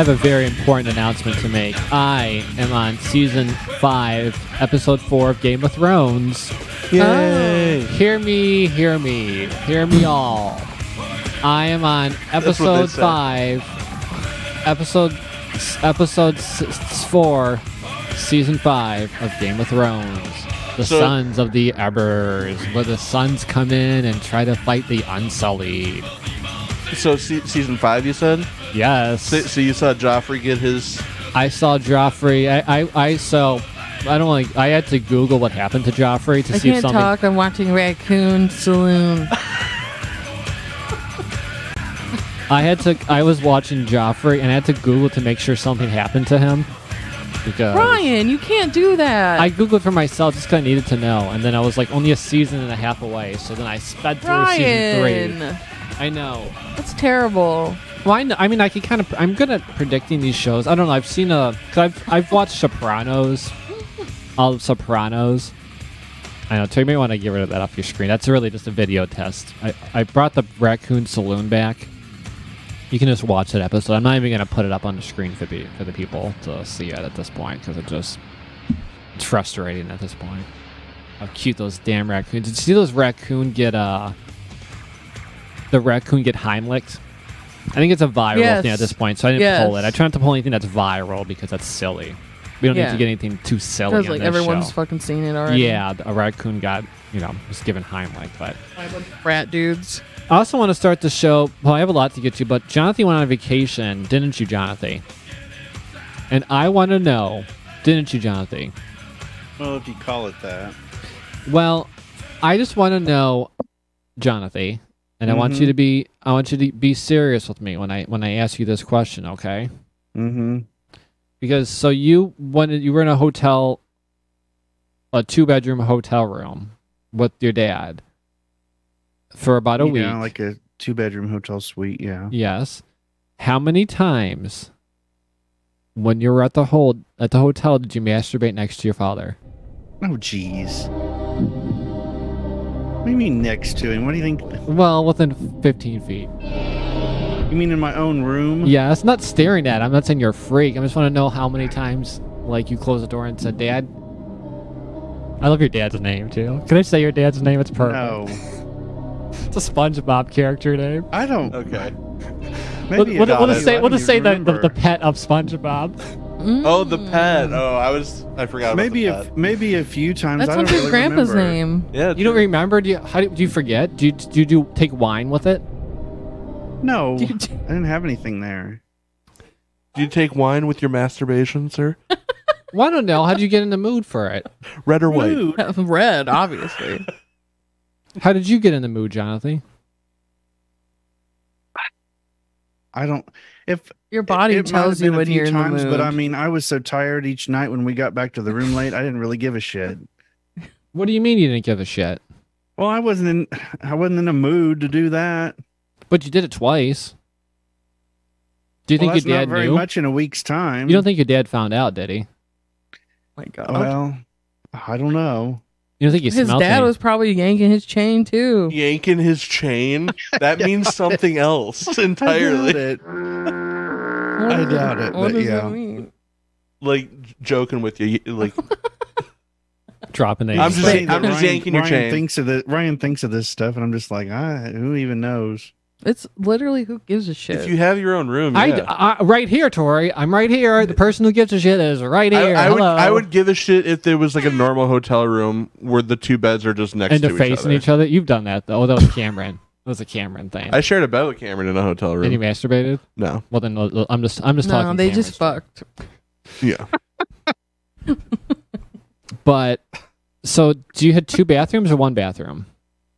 have a very important announcement to make. I am on season five, episode four of Game of Thrones. Yay! Ah, hear me, hear me, hear me all. I am on episode five, episode episode four, season five of Game of Thrones. The So- Sons of the Ebers, where the sons come in and try to fight the Unsullied. So se- season five, you said. Yes. So, so you saw Joffrey get his. I saw Joffrey. I, I, I so I don't like. I had to Google what happened to Joffrey to I see if can't something. talk. I'm watching Raccoon Saloon. I had to. I was watching Joffrey, and I had to Google to make sure something happened to him. Because Ryan, you can't do that. I googled for myself just because I needed to know, and then I was like only a season and a half away. So then I sped through season three. I know. that's terrible. Well, I, know, I mean, I can kind of. I'm good at predicting these shows. I don't know. I've seen a. Cause I've I've watched Sopranos, all of Sopranos. I know. Terry, you may want to get rid of that off your screen. That's really just a video test. I I brought the Raccoon Saloon back. You can just watch that episode. I'm not even gonna put it up on the screen for the for the people to see it at this point because it just it's frustrating at this point. How cute those damn raccoons! Did you see those raccoon get uh the raccoon get Heimlicked? I think it's a viral Yes. thing at this point, so I didn't Yes. pull it. I try not to pull anything that's viral because that's silly. We don't Yeah. need to get anything too silly. Because like this everyone's show. fucking seen it already. Yeah, a raccoon got you know was given Heimlich, but Frat dudes. I also want to start the show. Well, I have a lot to get to, but Jonathan went on vacation, didn't you, Jonathan? And I want to know, didn't you, Jonathan? Well, if you call it that. Well, I just want to know, Jonathan, and I want you Mhm. to be, I want you to be serious with me when I when I ask you this question, okay? Mm-hmm. Because so you when you were in a hotel, a two bedroom hotel room with your dad for about a week. Yeah, like a two bedroom hotel suite. Yeah. Yes. How many times when you were at the hold at the hotel did you masturbate next to your father? Oh, jeez. What do you mean next to him? What do you think? Well, within 15 feet. You mean in my own room? Yeah, it's not staring at. I'm not saying you're a freak. I just want to know how many times like you closed the door and said, "Dad." I love your dad's name too. Can I say your dad's name? It's perfect. No. It's a SpongeBob character name. I don't. Okay. Maybe we'll, we'll, we'll just say I we'll don't just say the, the, the pet of SpongeBob. Oh, the pet. Mm. Oh, I was. I forgot. About Maybe the a maybe a few times. That's I what's don't really grandpa's remember. name. Yeah. You don't true. remember? Do you? How do, do you forget? Do you do you do take wine with it? No, Do I didn't have anything there. Do you take wine with your masturbation, sir? Well, I don't know. How did you get in the mood for it? Red or white? Rude. Red, obviously. How did you get in the mood, Jonathan? I don't. If Your body it might have tells you been a when few you're in the times, mood. But I mean, I was so tired each night when we got back to the room late. I didn't really give a shit. What do you mean you didn't give a shit? Well, I wasn't in. I wasn't in a mood to do that. But you did it twice. Do you well, think that's your not dad very knew? much in a week's time. You don't think your dad found out, did he? my God. Well, I don't know. You don't think he his smelled dad any- was probably yanking his chain too. Yanking his chain? That means something else I doubt entirely. it. I doubt it, What but does yeah. that mean? Like joking with you, y- like dropping the I'm just funny saying- I'm just Ryan- yanking your Ryan chain. Thinks of the Ryan thinks of this stuff, and I'm just like, ah, who even knows? It's literally who gives a shit. if you have your own room. I, yeah. I, right here, Tori. I'm right here. The person who gives a shit is right I, here. I would Hello. I would give a shit if there was like a normal hotel room where the two beds are just next and to they're each facing other. each other. You've done that though. Oh, that was Cameron. That was a Cameron thing. I shared a bed with Cameron in a hotel room. and you room. masturbated. No, Well, then I'm just I'm just no, talking. they Cameron just stuff. fucked. yeah. But so, do you had two bathrooms or one bathroom?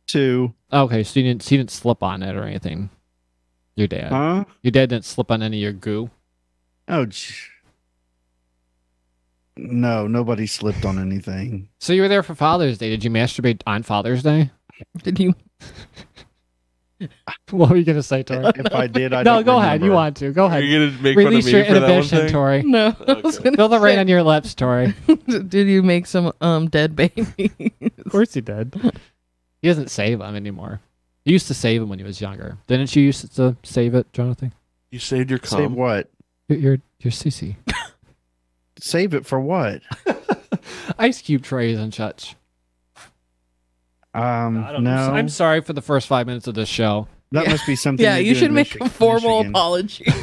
Two, Okay, so you didn't so you didn't slip on it or anything. Your dad. huh? Your dad didn't slip on any of your goo. Oh, gee. no, nobody slipped on anything. So you were there for Father's Day. Did you masturbate on Father's Day? Did you? What were you gonna say, Tori? If I did, I no, don't go ahead. You want to? Go Are ahead. you gonna make Release fun your of me for that one inhibition, thing? Tori. No. I Okay. gonna Feel the rain on your lips, Tori. Did you make some um dead babies? Of course he did. He doesn't save them anymore. He used to save them when he was younger. Didn't you used to save it, Jonathan? You saved your Say cum. what? Your your, you're, you're CC. Save it for what? Ice cube trays and such. Um, I don't no, know. I'm sorry for the first five minutes of this show. that Yeah. must be something. Yeah, they you do should in make a formal Michigan. apology.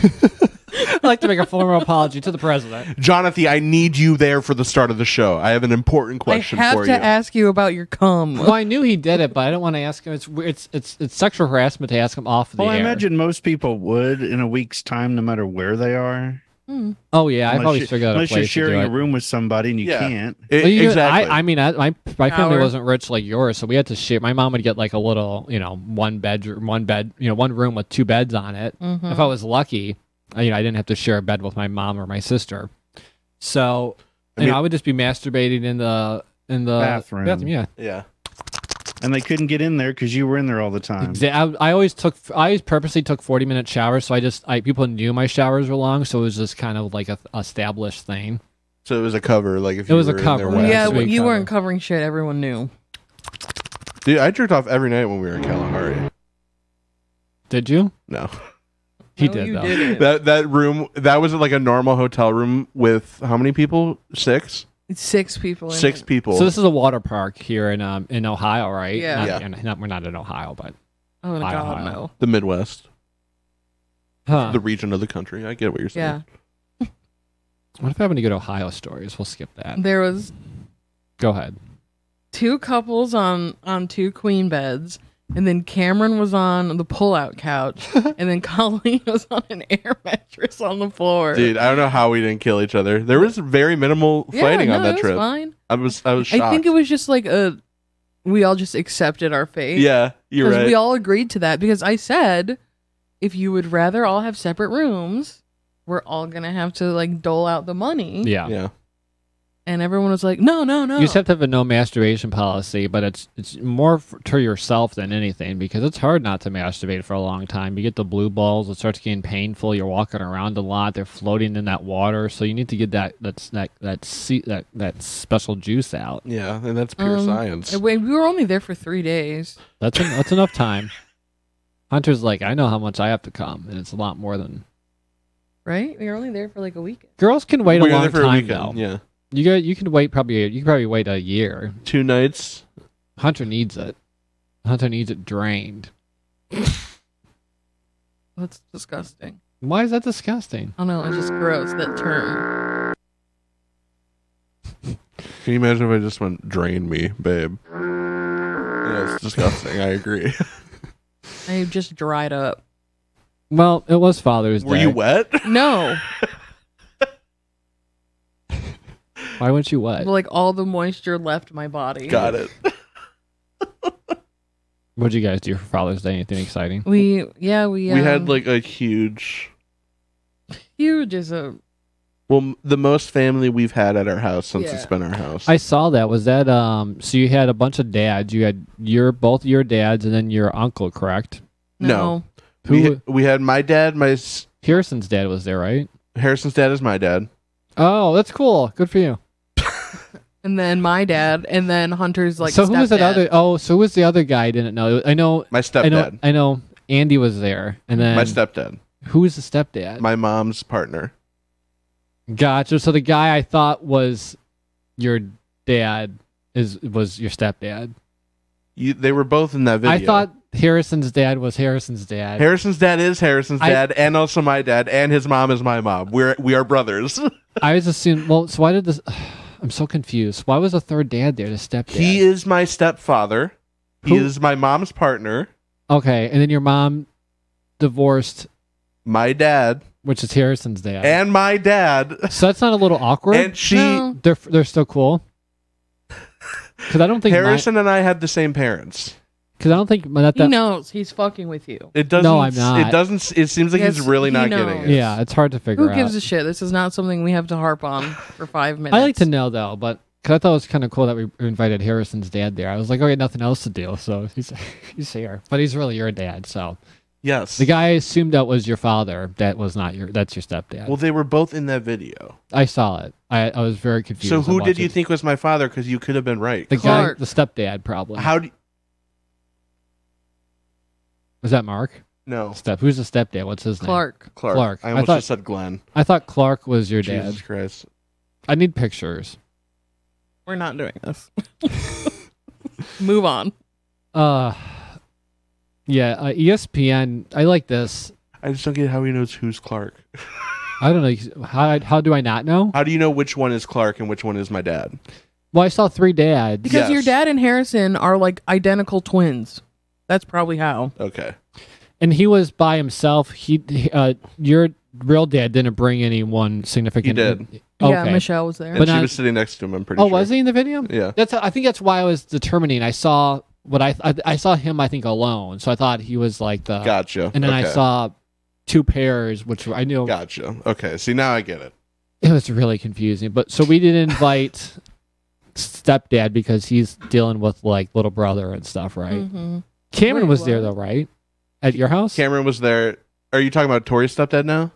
I'd like to make a formal apology to the president. Jonathan, I need you there for the start of the show. I have an important question. I have to you. ask you about your cum. Well, I knew he did it, but I don't want to ask him. It's it's it's it's sexual harassment to ask him off the Well, I imagine most people would in a week's time, no matter where they are. Hmm. Oh yeah, I've Unless always you- figured out a Unless you're place to do sharing it. a room with somebody and you Yeah. can't. I- Well, you- exactly. I, I mean, I, my my family Shower. wasn't rich like yours, so we had to share. My mom would get like a little, you know, one bedroom, one bed, you know, one room with two beds on it. Mhm. If I was lucky, I- you know, I didn't have to share a bed with my mom or my sister. So, I you know, I would just be masturbating in the in the Bathroom. Yeah, yeah. And they couldn't get in there because you were in there all the time. Exa- I, I always took. I always purposely took forty minute showers, so I just I people knew my showers were long, so it was just kind of like a established thing. So it was a cover. Like if It you was a were in cover, there Well, yeah, you Cover. weren't covering shit. Everyone knew. Dude, I jerked off every night when we were in Kalahari. Did you? No. He No, did though. didn't. That that room that was like a normal hotel room with how many people? Six? It's six people. In Six it. people. So this is a water park here in um in Ohio, right? Yeah. Not, Yeah. in- not- we're not in Ohio, but Oh my I god, know. no. the Midwest. huh. The region of the country. I get what you're saying. Yeah, what if I have any good Ohio stories? We'll skip that. there was Go ahead. two couples on on two queen beds, and then Cameron was on the pull-out couch, and then Colleen was on an air mattress on the floor. Dude, I don't know how we didn't kill each other. There was very minimal yeah, fighting no, on that it was trip. Fine. I was I was shocked. I think it was just like a. We all just accepted our fate. Yeah, you're right. we all agreed to that. Because I said, if you would rather all have separate rooms, we're all gonna have to like dole out the money. Yeah. yeah. And everyone was like, no, no, no. You just have to have a no masturbation policy, but it's it's more f- to yourself than anything because it's hard not to masturbate for a long time. You get the blue balls; it starts getting painful. You're walking around a lot; they're floating in that water, so you need to get that that's that that se- that that special juice out. Yeah, and that's pure Um, science. we we were only there for three days. That's en- that's enough time. Hunter's like, I know how much I have to come, and it's a lot more than Right? We were only there for like a week. girls can wait we a were long time though. Yeah. You got you can wait probably you can probably wait a year. Two nights. Hunter needs it. Hunter needs it drained. That's disgusting. Why is that disgusting? I don't know. It's just gross, that term. Can you imagine if I just went drain me, babe? Yeah, it's disgusting. I agree. I just dried up. Well, it was Father's Day. Were Day. you wet? No. Why weren't you wet? like all the moisture left my body. Got it. What'd you guys do for Father's Day? Anything exciting? We, yeah, we, We um, had like a huge, huge as a, well, the most family we've had at our house since Yeah. it's been our house. I saw that. Was that um? So you had a bunch of dads. You had your both your dads and then your uncle, correct? No. Who? we, we had my dad, my Harrison's dad was there, right? Harrison's dad is my dad. Oh, that's cool. Good for you. And then my dad, and then Hunter's like. so who was that stepdad. other? Oh, so who was the other guy? I didn't know. I know. My I know. stepdad. I know. Andy was there, and then my stepdad. who was the stepdad? My mom's partner. Gotcha. So the guy I thought was your dad is was your stepdad. You, they were both in that video. I thought Harrison's dad was Harrison's dad. Harrison's dad is Harrison's I- dad, and also my dad, and his mom is my mom. We're we are brothers. I was assuming. Well, so why did this? I'm so confused. Why was a third dad there? The stepdad. he is my stepfather. He is my mom's partner. okay, and then your mom divorced, My dad which is Harrison's dad. and my dad. so that's not a little awkward. And she, No. they're they're still cool. Because I don't think Harrison and I had the same parents. Because I don't think that, He knows he's fucking with you. It doesn't. No, I'm not. It doesn't. It seems like Yes, he's really he not knows. getting it. yeah, it's hard to figure out. Who out. gives a shit? This is not something we have to harp on for five minutes. I like to know though, but because I thought it was kind of cool that we invited Harrison's dad there. I was like, oh, we had nothing else to do, so he's he's here. But he's really your dad. So Yes. the guy I assumed that was your father. That was not your. That's your stepdad. Well, they were both in that video. I saw it. I, I was very confused. So who did watching- you think was my father? Because you could have been right. The guy, Clark. the stepdad, probably. How do? Was that Mark? No, Step. Who's the stepdad? What's his name? Clark. Clark. Clark. I I almost thought- just said Glenn. I thought Clark was your dad. Jesus Christ. I need pictures. We're not doing this. Move on. Uh, yeah. Uh, ESPN. I like this. I just don't get how he knows who's Clark. I don't know how. How do I not know? How do you know which one is Clark and which one is my dad? Well, I saw three dads. Because your dad and Harrison are like identical twins. That's probably how. Okay. and he was by himself. He, he- uh, your real dad didn't bring anyone significant. He did. Okay. Yeah, Michelle was there. And But she not- was sitting next to him, I'm pretty Oh, sure. was he in the video? Yeah. That's. I think that's why I was determining. I saw what I, I I saw him. I think alone. So I thought he was like the. Gotcha. And then I saw two pairs, which I knew Gotcha. Okay. See, now I get it. it was really confusing. But so we didn't invite stepdad because he's dealing with like little brother and stuff, right? Mhm. Cameron Wait, was there though, right? At your house? Cameron was there. Are you talking about Tori's stepdad now?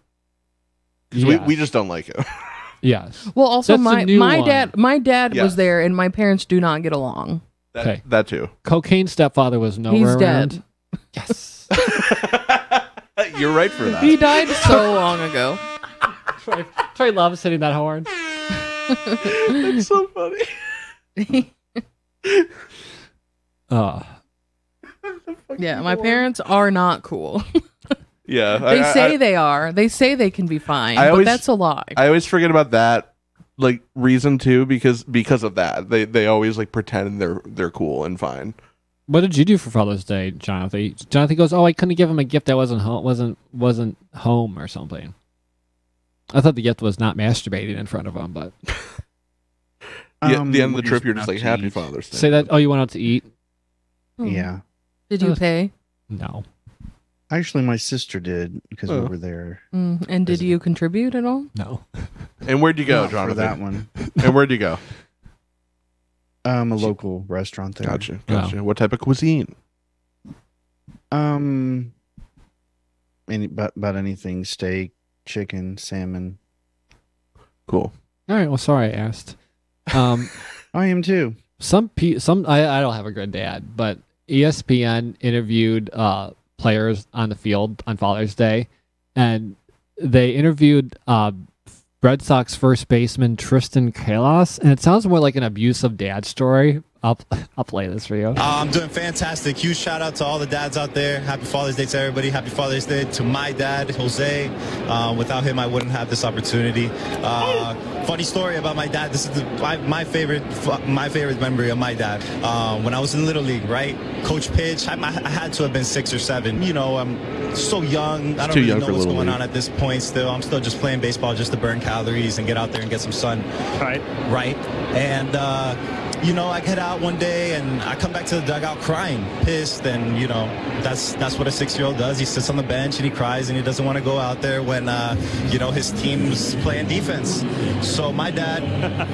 'Cause we, Yes. we just don't like him. Yes. Well, also That's my my one. dad my dad Yeah. was there, and my parents do not get along. that, Okay. that too. Cocaine stepfather was nowhere He's around. dead. Yes. You're right for that. He died so long ago. Troy, Troy loves hitting that horn. That's so funny. Uh, yeah, my parents are not cool. Yeah. They I, say I, they are. They say they can be fine, I but always- that's a lie. I always forget about that like reason too because because of that they they always like pretend they're they're cool and fine. what did you do for Father's Day, Jonathan? Jonathan goes, "Oh, I couldn't give him a gift that wasn't home, wasn't wasn't home or something." I thought the gift was not masturbating in front of him, but Yeah, Um, at the end of the trip, you're just like Happy eat. Father's Day. say that. Oh, you went out to eat? Hmm. Yeah. Did you pay? No. Actually, my sister did because Oh. we were there. Mm, and did Is it- you contribute at all? No. And where'd you go, Not for Jonathan? that one. And where'd you go? Um, a local restaurant there. Gotcha. Gotcha. What type of cuisine? Um, any but about anything: steak, chicken, salmon. Cool. All right. Well, sorry I asked. Um, I am too. some pe- some I, I don't have a good dad, but ESPN interviewed uh, players on the field on Father's Day, and they interviewed uh, Red Sox first baseman Triston Casas, and it sounds more like an abusive dad story. I'll I'll play this for you. Uh, I'm doing fantastic. Huge shout out to all the dads out there. Happy Father's Day to everybody. Happy Father's Day to my dad, Jose. Uh, without him, I wouldn't have this opportunity. Uh, funny story about my dad. This is the, my, my favorite my favorite memory of my dad. Uh, when I was in Little League, right? Coach Pitch, I, I had to have been six or seven. You know, I'm so young. I don't Too really young know what's going League. on at this point still. I'm still just playing baseball just to burn calories and get out there and get some sun Right. right? And uh, you know, I get out one day and I come back to the dugout crying, pissed, and you know, that's that's what a six-year-old does. He sits on the bench and he cries and he doesn't want to go out there when uh, you know his team's playing defense. So my dad,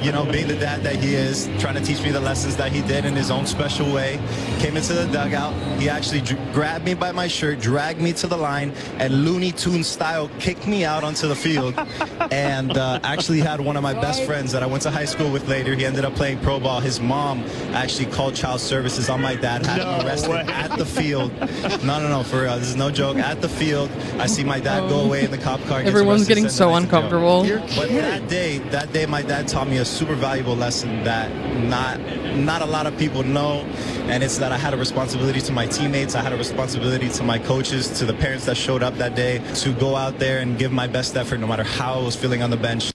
you know, being the dad that he is, trying to teach me the lessons that he did in his own special way, came into the dugout. He actually grabbed me by my shirt, dragged me to the line, and Looney Tune style kicked me out onto the field. and uh, actually had one of my best friends that I went to high school with later. He ended up playing pro ball. His mom actually called child services on my dad, had No him arrested way. at the field. No, no, no, for real. This is no joke. At the field, I see my dad go oh. away in the cop car. gets Everyone's getting so uncomfortable. But that day, that day, my dad taught me a super valuable lesson that not not a lot of people know, and it's that I had a responsibility to my teammates. I had a responsibility to my coaches, to the parents that showed up that day, to go out there and give my best effort, no matter how I was feeling on the bench.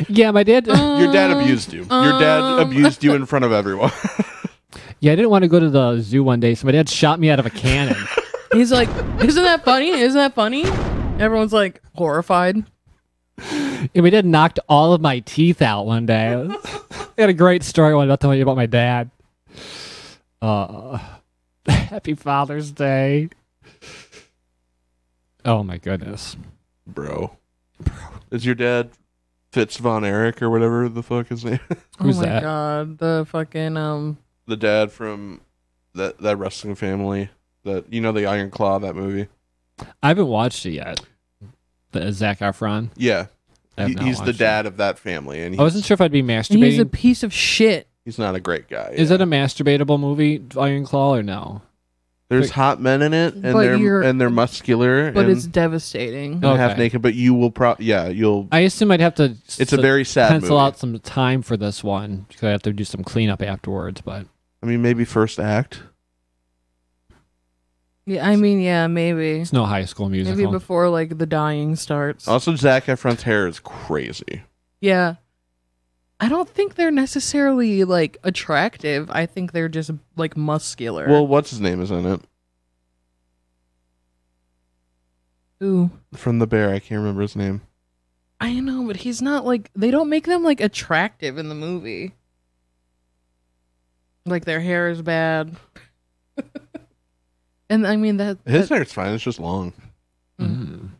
Yeah, my dad. Your dad abused you. Your dad um, abused you in front of everyone. yeah, I didn't want to go to the zoo one day, so my dad shot me out of a cannon. He's like, "Isn't that funny? Isn't that funny?" Everyone's like horrified. and my dad knocked all of my teeth out one day. I got a great story I wanted to tell you about my dad. Uh, happy Father's Day. Oh my goodness. Bro. Is your dad Fritz Von Erich or whatever the fuck his name? Who's oh my that? god, the fucking um. the dad from that that wrestling family. That you know the Iron Claw that movie. I haven't watched it yet. The Zac Efron. Yeah. He- he's the watched it. dad of that family and he's, I wasn't sure if I'd be masturbating. He's a piece of shit. he's not a great guy. Is yeah. it a masturbatable movie, Iron Claw, or no? There's hot men in it, and But they're you're- and they're muscular, But and, it's devastating. and half naked. But you will pro yeah you'll. I assume I'd have to. It's a very sad pencil movie. out some time for this one because I have to do some cleanup afterwards. But I mean, maybe first act. Yeah, I mean, yeah, maybe. it's no high school musical. Maybe before like the dying starts. Also, Zac Efron's hair is crazy. Yeah. I don't think they're necessarily like attractive. I think they're just like muscular. Well, what's his name is in it Ooh. from the Bear? I can't remember his name. I know, but he's not like they don't make them like attractive in the movie. Like their hair is bad. and I mean that, His that- hair's fine. It's just long. Mm.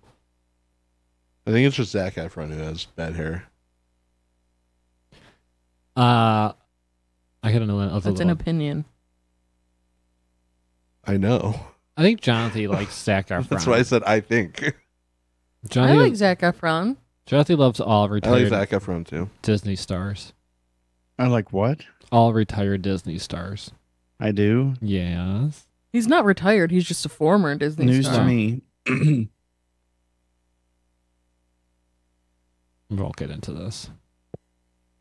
I think it's just Zac Efron who has bad hair. Uh, I got another. other that's an little- opinion. I know. I think Jonathan likes Zac Efron. That's why I said I think. I Jonathan, like Zac Efron. Jonathan loves all I like retired Zac Efron too. Disney stars. I like what? All retired Disney stars. I do. Yes. He's not retired. He's just a former Disney News star. to me. We won't get into this.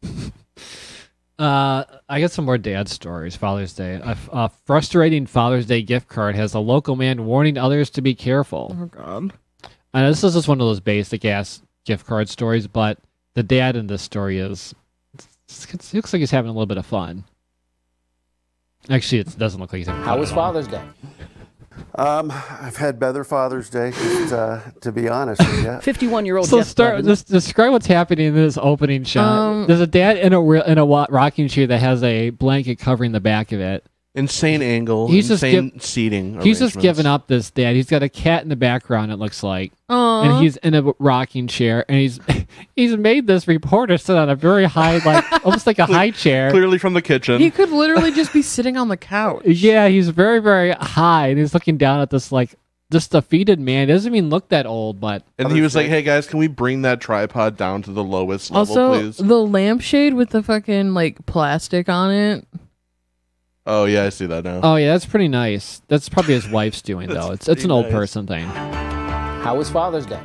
uh, I got some more dad stories. Father's Day. A, a frustrating Father's Day gift card has a local man warning others to be careful. Oh God. I know this is just one of those basic ass gift card stories, but the dad in this story is it looks like he's having a little bit of fun. Actually, it doesn't look like he's having How fun was. Father's Day? Um, I've had better Father's Day, just, uh, to be honest with you. 51 year old So Jeff start Levin- just describe what's happening in this opening shot. Um, There's a dad in a in a rocking chair that has a blanket covering the back of it. Insane angle. He's just insane seating. He's just arrangements. giving up this dad. He's got a cat in the background. It looks like, Oh. and he's in a rocking chair, and he's he's made this reporter sit on a very high, like almost like a high chair. clearly from the kitchen. He could literally just be sitting on the couch. Yeah, he's very very high, and he's looking down at this like this defeated man. He doesn't even look that old, but and he was like, "Hey guys, can we bring that tripod down to the lowest level, Also, please?" the lampshade with the fucking like plastic on it. Oh yeah, I see that now. oh yeah, that's pretty nice. That's probably his wife's doing though. It's it's an old nice. person thing. How was Father's Day?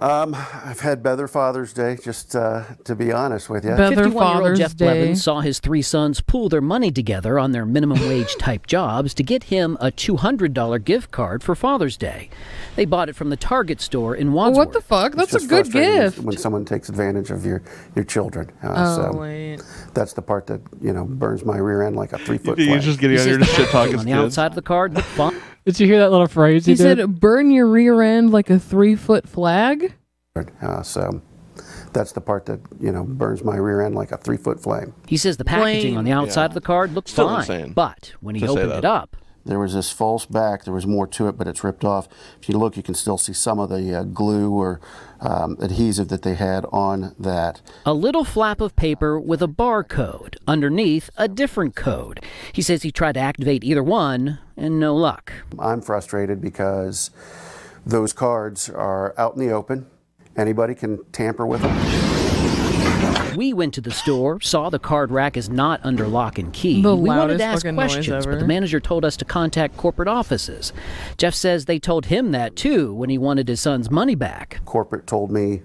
Um, I've had better Father's Day, just uh, to be honest with you. Better 51 year old Father's Jeff Day. Blevins saw his three sons pool their money together on their minimum wage type jobs to get him a $200 gift card for Father's Day. They bought it from the Target store in Well, what the fuck? That's a good gift. when someone takes advantage of your your children. Uh, Oh so wait. that's the part that you know burns my rear end like a three foot think flag. he's just getting He on here to shit talk on the kids? outside of the card looked fun. Did you hear that little phrase he, He did? said, "Burn your rear end like a three foot flag." Uh, so that's the part that you know burns my rear end like a three foot flame. He says the packaging on the outside Yeah. of the card looked Still fine. insane But when he to say opened it up, There was this false back. There was more to it, but it's ripped off. If you look, you can still see some of the uh, glue or um, adhesive that they had on that. a little flap of paper with a barcode. Underneath, a different code. He says he tried to activate either one, and no luck. I'm frustrated because those cards are out in the open. Anybody can tamper with them. We went to the store, saw the card rack is not under lock and key. The we wanted to ask questions, but the manager told us to contact corporate offices. Jeff says they told him that too when he wanted his son's money back. Corporate told me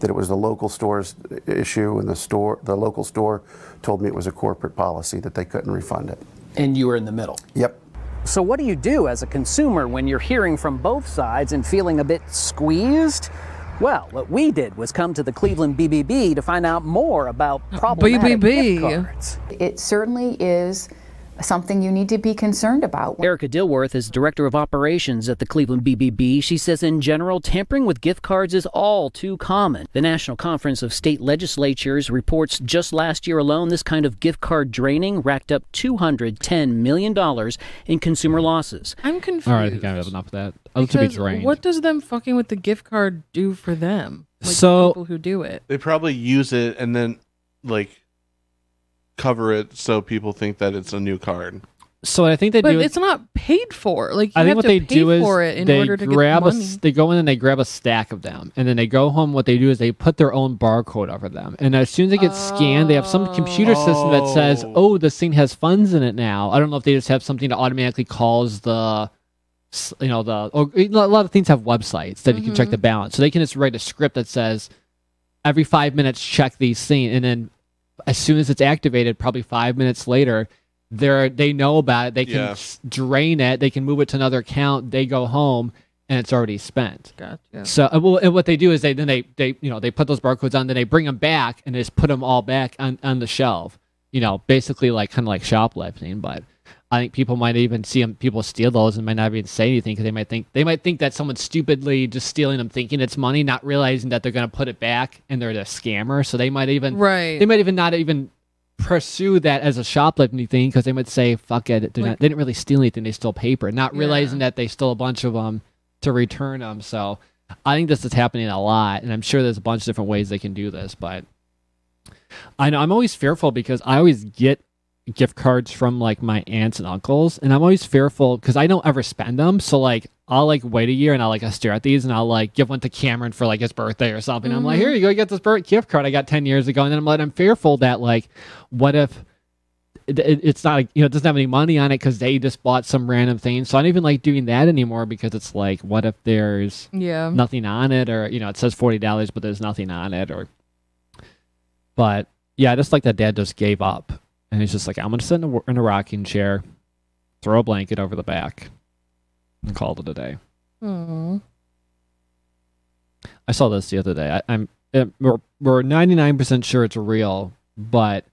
that it was the local store's issue, and the store, the local store, told me it was a corporate policy that they couldn't refund it. And you were in the middle. Yep. So, what do you do as a consumer when you're hearing from both sides and feeling a bit squeezed? Well, what we did was come to the Cleveland BBB to find out more about problematic BBB. gift cards. It certainly is something you need to be concerned about. Erica Dilworth is director of operations at the Cleveland BBB. She says, in general, tampering with gift cards is all too common. The National Conference of State Legislatures reports just last year alone, this kind of gift card draining racked up $210 million in consumer losses. I'm confused. All right, I think I have enough of that. I'll to be drained. What does them fucking with the gift card do for them? Like So- people who do it. They probably use it and then like cover it so people think that it's a new card. So I think they But do. it's not paid for. Like you I think have what to they pay do is for it in they order to grab get a money. they go in and they grab a stack of them, and then they go home. What they do is they put their own barcode over them, and as soon as they get scanned, they have some computer system that says, Oh. "Oh, this thing has funds in it now." I don't know if they just have something that automatically calls the, you know, the or you know, a lot of things have websites that you can check Mhm. the balance, so they can just write a script that says, every five minutes check these things, and then as soon as it's activated, probably five minutes later, they're they know about it. They can Yeah. drain it. They can move it to another account. They go home and it's already spent. Gotcha. So uh, well, and what they do is they then they they you know they put those barcodes on, then they bring them back and they just put them all back on on the shelf. You know, basically like kind of like shoplifting, but. I think people might even see them. People steal those and might not even say anything because they might think they might think that someone's stupidly just stealing them, thinking it's money, not realizing that they're going to put it back and they're a scammer. So they might even Right. they might even not even pursue that as a shoplifting thing because they might say, "Fuck it, they're Like- not, they didn't really steal anything; they stole paper," not Yeah. realizing that they stole a bunch of them to return them. So I think this is happening a lot, and I'm sure there's a bunch of different ways they can do this. But I know I'm always fearful because I always get gift cards from like my aunts and uncles, and I'm always fearful because I don't ever spend them. So like I'll like wait a year and I'll like I'll stare at these and I'll like give one to Cameron for like his birthday or something. I'm like, Mhm. here you go, you get this birth gift card I got ten years ago, and then I'm like I'm fearful that like what if it, it- it's not like you know it doesn't have any money on it because they just bought some random thing. So I don't even like doing that anymore because it's like what if there's Yeah. nothing on it or you know it says forty dollars but there's nothing on it or but yeah I just like that dad just gave up and he's just like I'm gonna sit in a, in a rocking chair throw a blanket over the back and call it a day. I saw this the other day. I, I'm uh, we're we're 99% sure it's real but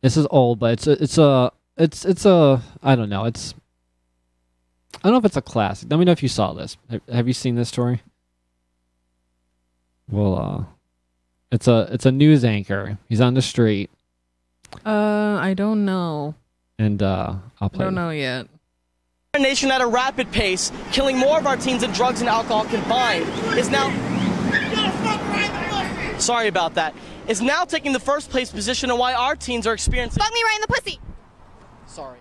this is old but it's a, it's a it's it's a I don't know it's I don't know if it's a classic. Let me know if you saw this. Have, have you seen this story well uh it's a it's a news anchor. He's on the street Uh, I don't know. and uh I'll play. I don't know yet. Our nation at a rapid pace, killing more of our teens in drugs and alcohol combined, is now. Sorry about that. Is now taking the first place position on why our teens are experiencing. Fuck me right in the pussy. Sorry.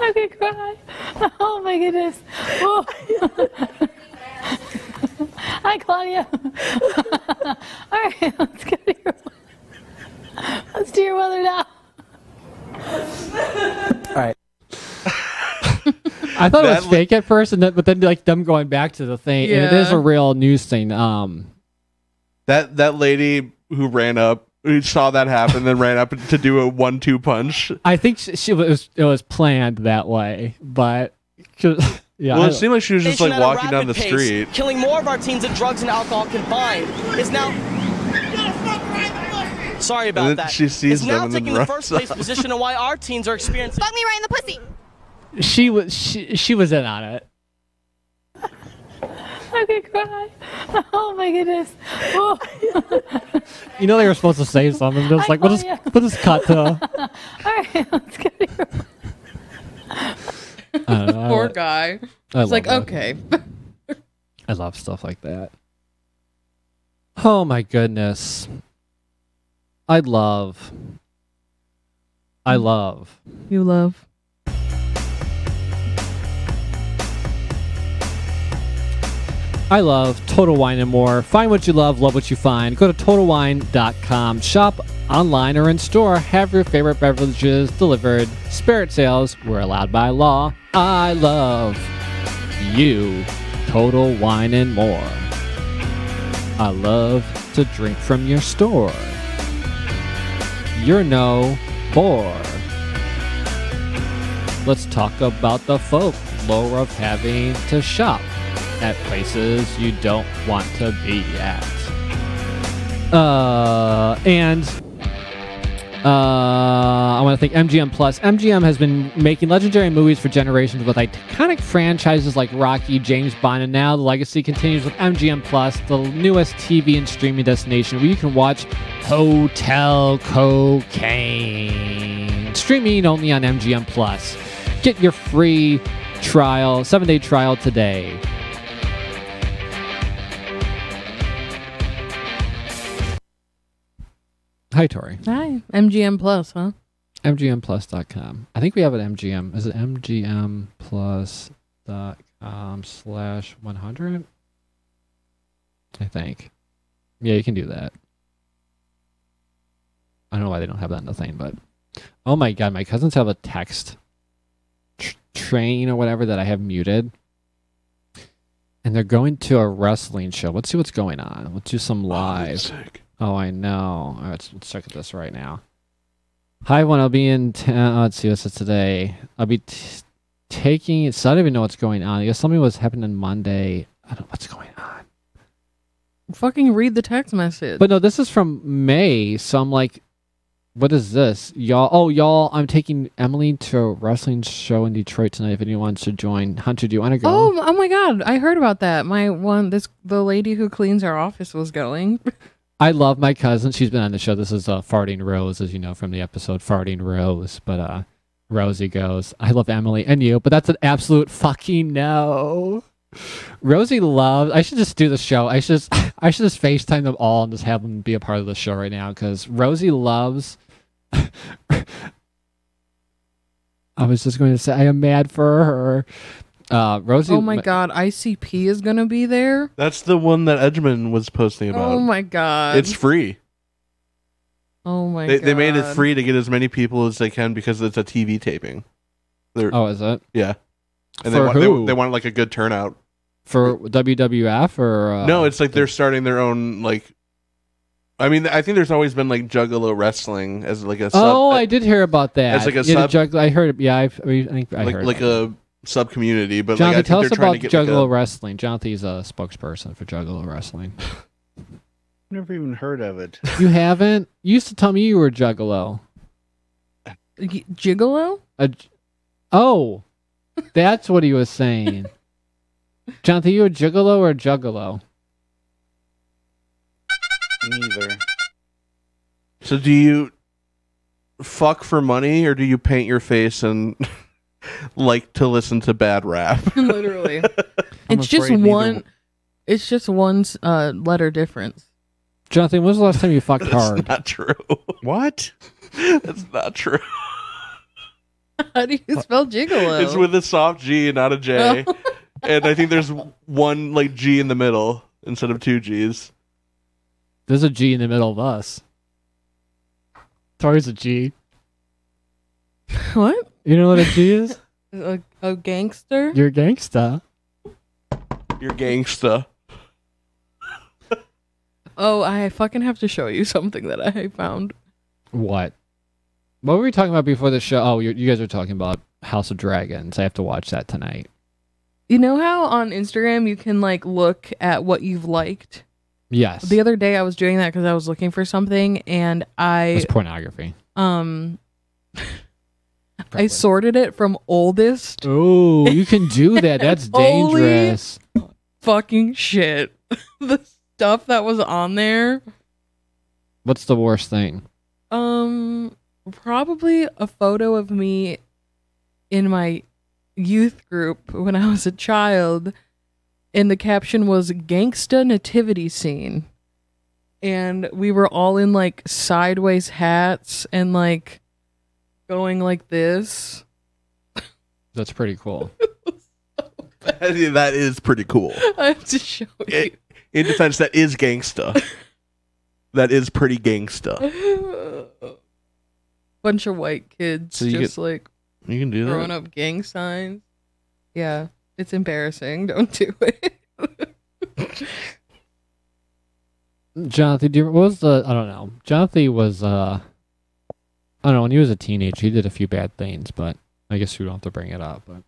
I could cry. Oh my goodness. Hi, Claudia. All right, let's go to your. Let's do your weather now. All right. I thought it was li- fake at first and then but then like them going back to the thing and it is a real news thing um That that lady who ran up, who saw that happen, then ran up to do a one-two punch. I think she, she was it was planned that way but 'cause- yeah well, it seemed like she was just like walking down the pace, street. Killing more of our teens in drugs and alcohol combined, is now. Sorry about that. she sees is now them and then taking the first place off. position on why our teens are experiencing. Fuck me right in the pussy. she was she, she was in on it I could cry. Oh my goodness. Oh. you know they were supposed to say something just I like we'll just Claudia. we'll just cut to All right, let's go to your. I don't I Poor guy. I It's like, that. okay. I love stuff like that. Oh my goodness. I love. I love. You love. I love Total Wine and more. Find what you love, love what you find. Go to TotalWine.com. Shop online or in store. Have your favorite beverages delivered. Spirit sales were allowed by law. I love you. Total Wine and more. I love to drink from your store. You're no bore. Let's talk about the folklore of having to shop at places you don't want to be at. Uh, and uh, I want to thank MGM Plus. MGM has been making legendary movies for generations with iconic franchises like Rocky, James Bond, and now the legacy continues with MGM Plus, the newest TV and streaming destination where you can watch Hotel Cocaine. Streaming only on MGM Plus. Get your free trial, seven day trial today. Hi, Tori. Hi. MGM Plus, huh? MGMplus.com. I think we have an MGM. Is it MGMplus.com slash 100? I think. Yeah, you can do that. I don't know why they don't have that in the thing, but oh my god, my cousins have a text tr- train or whatever that I have muted. And they're going to a wrestling show. Let's see what's going on. Let's do some live. Oh, I know. All right, let's, let's check this right now. Hi, one. I'll be in. Uh, let's see what's it today. I'll be t- taking. So I don't even know what's going on. I guess something was happening Monday. I don't know what's going on. Fucking read the text message. But no, this is from May. So I'm like, what is this, y'all? Oh, y'all, I'm taking Emily to a wrestling show in Detroit tonight. If anyone wants to join, Hunter, do you want to go? Oh, oh my god, I heard about that. My one this the lady who cleans our office was going. I love my cousin. She's been on the show. This is uh, Farting Rose, as you know from the episode Farting Rose. But uh, Rosie goes, I love Emily and you, but that's an absolute fucking no. Rosie loves. I should just do the show. I should just, I should just FaceTime them all and just have them be a part of the show right now because Rosie loves. I was just going to say I am mad for her. Uh, Rosie. oh my god, ICP is gonna be there. That's the one that Edgman was posting about. Oh my god. It's free. Oh my They, god. they made it free to get as many people as they can because it's a TV taping. They're, Oh, is it yeah. And For they, want, who? they they want like a good turnout. for WWF or uh, no, it's like they're starting their own like. I mean, I think there's always been like Juggalo wrestling as like a sub, Oh, I did hear about that. As like a Yeah, the sub- jug- I heard. Yeah, I've, I think I like heard. like a sub community. But Jonathan, like, I think tell us they're trying about to get like, Juggalo a- Wrestling. Jonathan's a spokesperson for Juggalo Wrestling. Never even heard of it. you haven't? You used to tell me you were Juggalo. G- Gigolo? A j- oh, that's what he was saying. Jonathan, you a Juggalo or a Gigolo? Neither. So do you fuck for money or do you paint your face and like to listen to bad rap? Literally. it's just afraid neither one it's just one uh letter difference. Jonathan, when was the last time you fucked hard? That's not true. What? That's not true. How do you spell gigolo? It's with a soft G and not a J. and I think there's one like G in the middle instead of two G's. There's a G in the middle of us. Tori's a G. what? You know what a G is? A, a gangster? You're a gangsta. You're gangsta. Oh, I fucking have to show you something that I found. What? What were we talking about before the show? Oh, you you guys are talking about House of Dragons. I have to watch that tonight. You know how on Instagram you can like look at what you've liked? Yes. The other day I was doing that because I was looking for something and I It's pornography. um I sorted it from oldest. Oh, you can do that. That's dangerous. fucking shit. the stuff that was on there. What's the worst thing? Um probably a photo of me in my youth group when I was a child and the caption was gangsta nativity scene. And we were all in like sideways hats and like going like this. That's pretty cool. that is pretty cool. I have to show you. It, in defense, that is gangsta. that is pretty gangsta. Bunch of white kids So you just get- like You can do that. throwing up gang signs. Yeah, it's embarrassing. Don't do it. Jonathan, do you, what was the? I don't know. Jonathan was. uh I don't know. When he was a teenager, he did a few bad things, but I guess we don't have to bring it up. But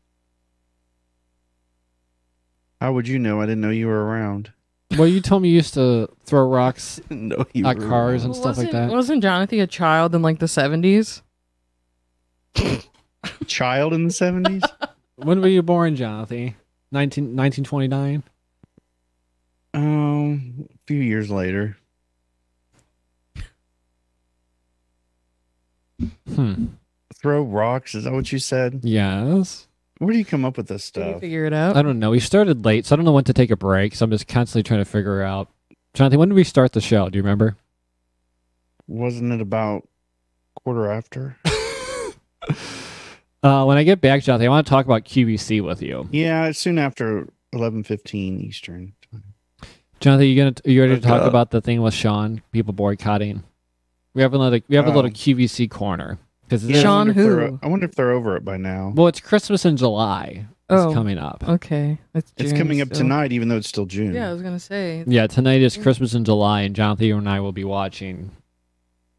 How would you know? I didn't know you were around. well, you told me you used to throw rocks no, at cars and stuff like wasn't, that. Wasn't Jonathan a child in like the seventies? Child in the seventies? when were you born, Jonathan? 19, 1929? Um, a few years later. Hmm. Throw rocks? Is that what you said? Yes. Where do you come up with this Did you stuff? figure it out? I don't know. We started late, so I don't know when to take a break. So I'm just constantly trying to figure out. Jonathan, when did we start the show? Do you remember? Wasn't it about quarter after? Uh, when I get back, Jonathan, I want to talk about QVC with you. Yeah, it's soon after eleven fifteen Eastern. Jonathan, you gonna are you ready to Okay. talk about the thing with Sean? People boycotting. We have another. We have a Oh. little QVC corner because Yeah, I Sean wonder if they're- who? I wonder if they're over it by now. well, it's Christmas in July. It's Oh. coming up. Okay. It's, It's coming up still. tonight, even though it's still June. Yeah, I was gonna say. Yeah, tonight is Christmas in July, and Jonathan you and I will be watching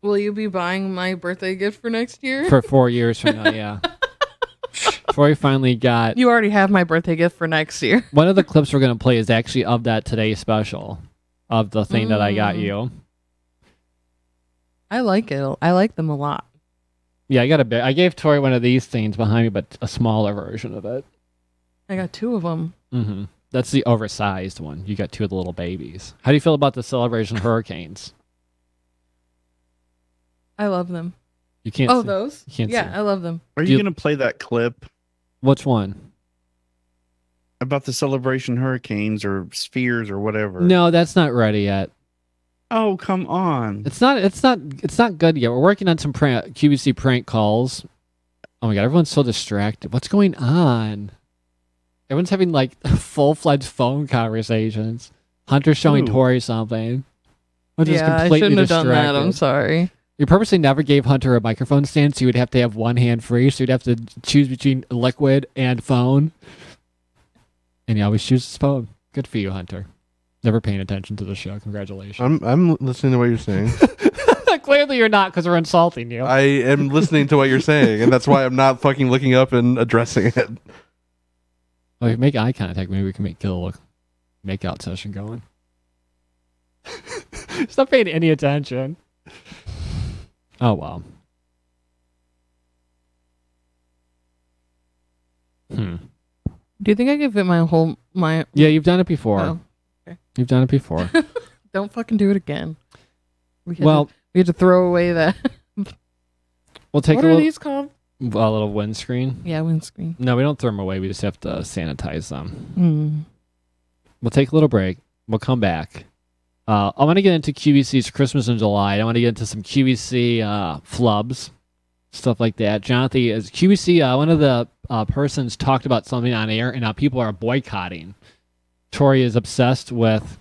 Will you be buying my birthday gift for next year? for four years from now. Yeah. Before we finally got you already have my birthday gift for next year. one of the clips we're gonna play is actually of that today special, of the thing that I got Mm. you. I like it. I like them a lot. Yeah, I got a bit. I gave Tori one of these things behind me, but a smaller version of it. I got two of them. hmm That's the oversized one. You got two of the little babies. How do you feel about the celebration of hurricanes? I love them. You can't. oh, see- those? You can't yeah, see. I love them. Are you, you- going to play that clip Which one? about the celebration hurricanes or spheres or whatever? No, that's not ready yet. Oh, come on. It's not. It's not. It's not good yet. We're working on some prank, QVC prank calls. Oh my god, everyone's so distracted. What's going on? Everyone's having like full fledged phone conversations. Hunter's showing Ooh. Tori something. I'm just yeah, I completely shouldn't have done that. I'm sorry. You purposely never gave Hunter a microphone stand, so you would have to have one hand free. So you'd have to choose between liquid and phone. And he always chooses phone. Good for you, Hunter. Never paying attention to the show. Congratulations. I'm I'm listening to what you're saying. Clearly, you're not because we're insulting you. I am listening to what you're saying, and that's why I'm not fucking looking up and addressing it. Well, if we make eye contact, maybe we can make get a little make out session going. Stop paying any attention. Oh wow. Hmm. Do you think I could fit my whole my? Yeah, you've done it before. Oh, okay. You've done it before. Don't fucking do it again. We had Well- to, we had to throw away that. We'll take what a are little, these called? a little windscreen. Yeah, windscreen. No, we don't throw them away. We just have to sanitize them. Mm. We'll take a little break. We'll come back. Uh, I want to get into QVC's Christmas in July. I want to get into some QVC uh, flubs, stuff like that. Jonathan, is QVC uh, one of the uh, persons talked about something on air, and now people are boycotting. Tori is obsessed with.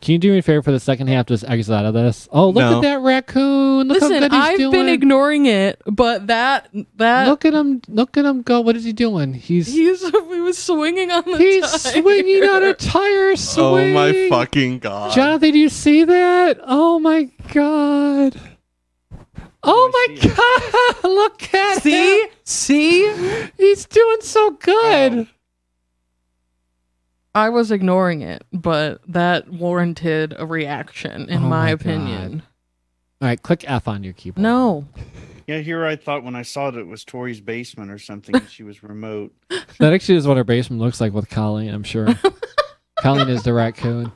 Can you do me a favor for the second half? Just exit out of this. Oh, look No. at that raccoon! Look how Listen, good he's I've doing. been ignoring it, but that that Look at him! Look at him go! What is he doing? He's he's he was swinging on the. he's tire. swinging on a tire swing. Oh my fucking god! Jonathan, do you see that? Oh my god. Oh, oh my god. Look at See, him. see, He's doing so good. I was ignoring it, but that warranted a reaction, in Oh my, my opinion. All right, click F on your keyboard. No, Yeah, here I thought when I saw it, it was Tori's basement or something. and she was remote. That actually is what our basement looks like with Colleen, I'm sure. Colleen is the raccoon.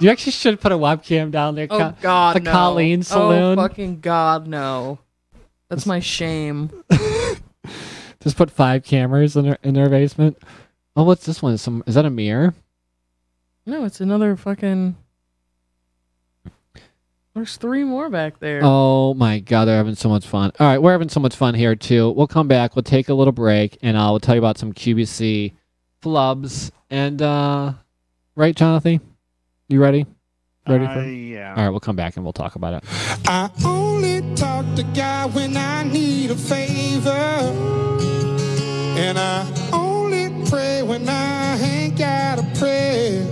You actually should put a webcam down there. oh Co- God, the no. Colleen saloon. Oh fucking God, no. That's my shame. Just put five cameras in her in their basement. Oh, what's this one? Some is that a mirror? No, it's another fucking. There's three more back there. Oh my god, they're having so much fun. All right, we're having so much fun here too. We'll come back. We'll take a little break, and I'll tell you about some QVC flubs. And uh right, Jonathan, you ready? Ready for? Uh, yeah. All right, we'll come back and we'll talk about it. I only talk to God when I need a favor. And I only pray when I ain't got a prayer.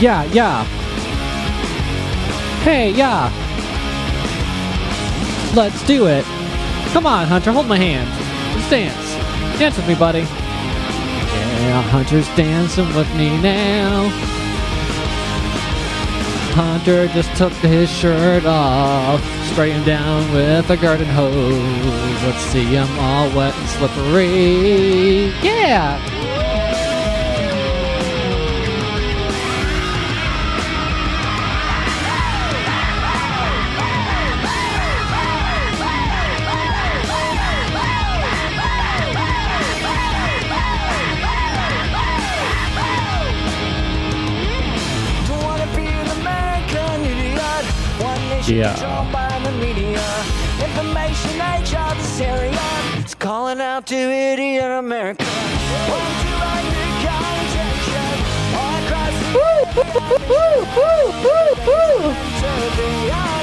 Yeah, yeah. Hey, yeah. Let's do it. Come on, Hunter, hold my hand. Let's dance. Dance with me, buddy. Yeah, Hunter's dancing with me now. Hunter just took his shirt off, spray him down with a garden hose. Let's see him all wet and slippery. Yeah! Hysteria. It's calling out to idiot America. One to undergone injection. All across the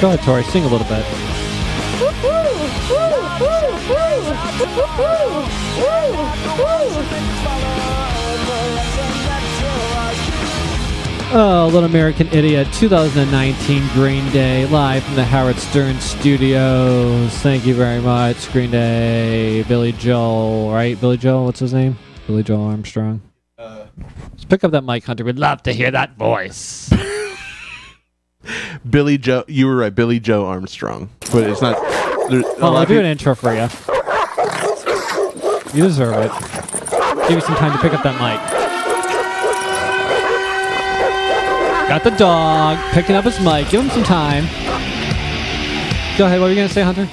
Go ahead, Tori. Sing a little bit. Oh, Little American Idiot 2019 Green Day live from the Howard Stern Studios. Thank you very much, Green Day. Billy Joel, right? Billy Joel, what's his name? Billy Joel Armstrong. Let's pick up that mic, Hunter. We'd love to hear that voice. Billie Joe, you were right. Billie Joe Armstrong, but it's not. Well, I'll do an intro for you. You deserve it. Give you some time to pick up that mic. Got the dog picking up his mic. Give him some time. Go ahead. What were you gonna say, Hunter?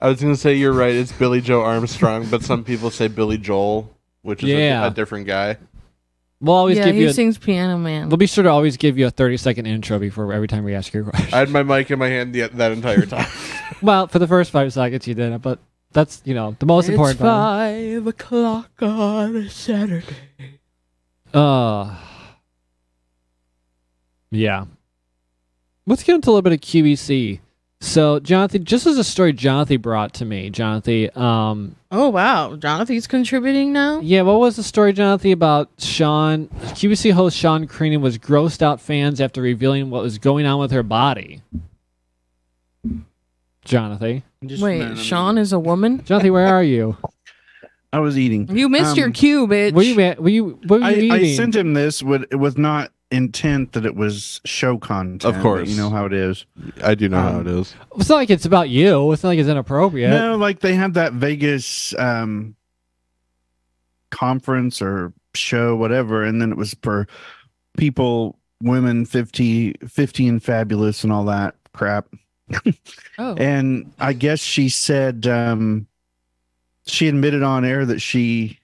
I was going to say you're right. It's Billie Joe Armstrong, but some people say Billy Joel, which is a- Yeah. a, different guy. We'll always yeah, give he you. A, sings Piano Man. we'll be sure to always give you a 30 second intro before every time we ask you a question. I had my mic in my hand the, that entire time. well, for the first five seconds you didn't, but that's you know the most it's important. part. five o'clock on a Saturday. Uh yeah. Let's get into a little bit of QVC. So, Jonathan, just as a story Jonathan brought to me, Jonathan, um, Oh wow, Jonathan's contributing now. yeah, what was the story, Jonathan, about Sean? QVC host Sean Creenan was grossed out fans after revealing what was going on with her body. Jonathan, Wait, Sean is a woman. Jonathan, where are you? I was eating. You missed your Um, cue, bitch. Were you? at- Were you? What were I, you I eating? sent him this with with not intent that it was show content. Of course. you know how it is. I do know how Um, it is. It's not like it's about you. It's not like it's inappropriate. No, like they have that Vegas um conference or show, whatever, and then it was for people, women 50, 50 and fabulous and all that crap. Oh. And I guess she said um she admitted on air that she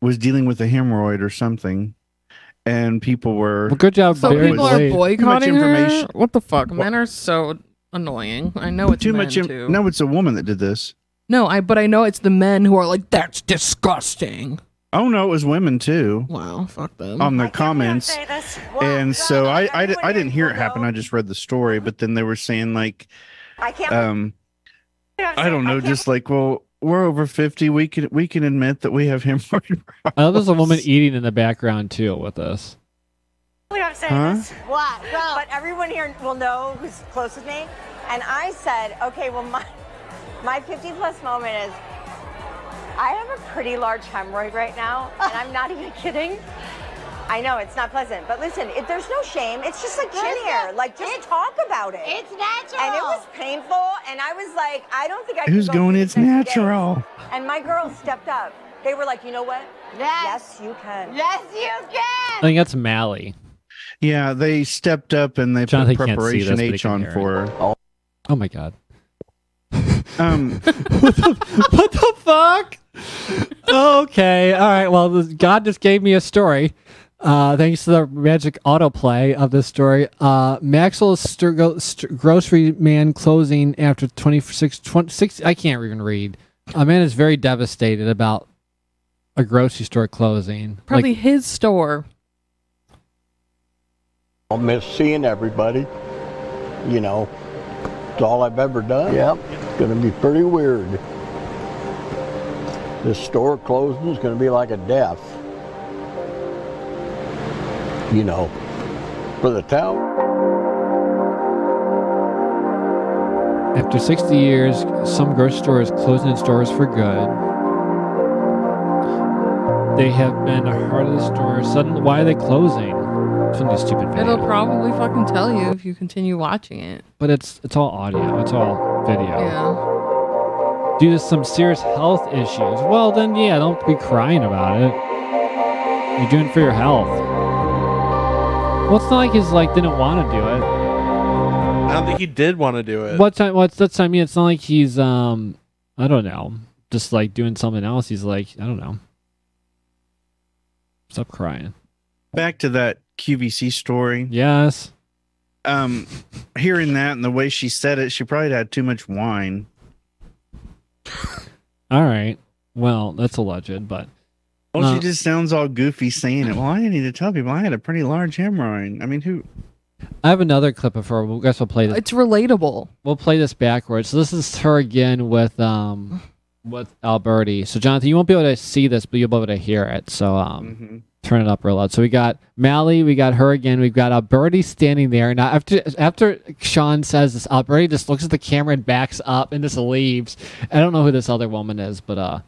was dealing with a hemorrhoid or something. And people were Well, good job. So Barry people are Blade. Boycotting her. information. What the fuck? Men are so annoying. I know it's too men much. im- too. No, it's a woman that did this. No, I but I know it's the men who are like that's disgusting. Oh no, it was women too. Wow, fuck them. on the comments and so I, I di- I didn't hear it happen i just read the story but then they were saying like I can't. um i don't know just like well we're over 50 we can we can admit that we have hemorrhoid I know there's a woman eating in the background too with us. We don't say Huh? this. What? But everyone here will know who's close with me. And I said, okay, well, my my 50 plus moment is I have a pretty large hemorrhoid right now, and I'm not even kidding. I know it's not pleasant, but listen, it, there's no shame. It's just like chin hair. Like, just talk about it. It's natural. And it was painful, and I was like, I don't think I. could who's go going it's this next day." natural And my girls stepped up. They were like, you know what? Yes. Yes, you can. Yes, you can. I think that's Mally. yeah they stepped up and they Jonathan put can't this, preparation h on for her Oh my god. um what the fuck? okay, all right. Well, God just gave me a story. Uh, thanks to the magic autoplay of this story. Uh, Maxwell's st- go- st- grocery man closing after 26, 26 I can't even read. A man is very devastated about a grocery store closing. Probably Like, his store. I'll miss seeing everybody. You know, it's all I've ever done. Yep. It's going to be pretty weird. This store closing is going to be like a death. You know, for the town. after 60 years, some grocery stores closing its doors for good. They have been a heart of the store. Suddenly, why are they closing? It's one of these stupid It'll probably fucking tell you if you continue watching it. But it's it's all audio. It's all video. Yeah. Due to some serious health issues. Well, then yeah, don't be crying about it. You're doing it for your health. Well, it's not like he's like didn't want to do it. I don't think he did want to do it. What time? What's that's? I mean, it's not like he's um, I don't know, just like doing something else. He's like, I don't know. Stop crying. back to that qvc story Yes. um, hearing that and the way she said it, she probably had too much wine. All right. Well, that's alleged, but Well, Uh, she just sounds all goofy saying it. Well, I didn't need to tell people I had a pretty large hemorrhoid. I mean, who? I have another clip of her. We'll guess we'll play this. It's relatable. We'll play this backwards. So this is her again with um with Alberti. So Jonathan, you won't be able to see this, but you'll be able to hear it. So um Mm-hmm. turn it up real loud. So we got Mally, we got her again, we've got Alberti standing there. Now after after Sean says this, Alberti just looks at the camera and backs up and just leaves. I don't know who this other woman is, but uh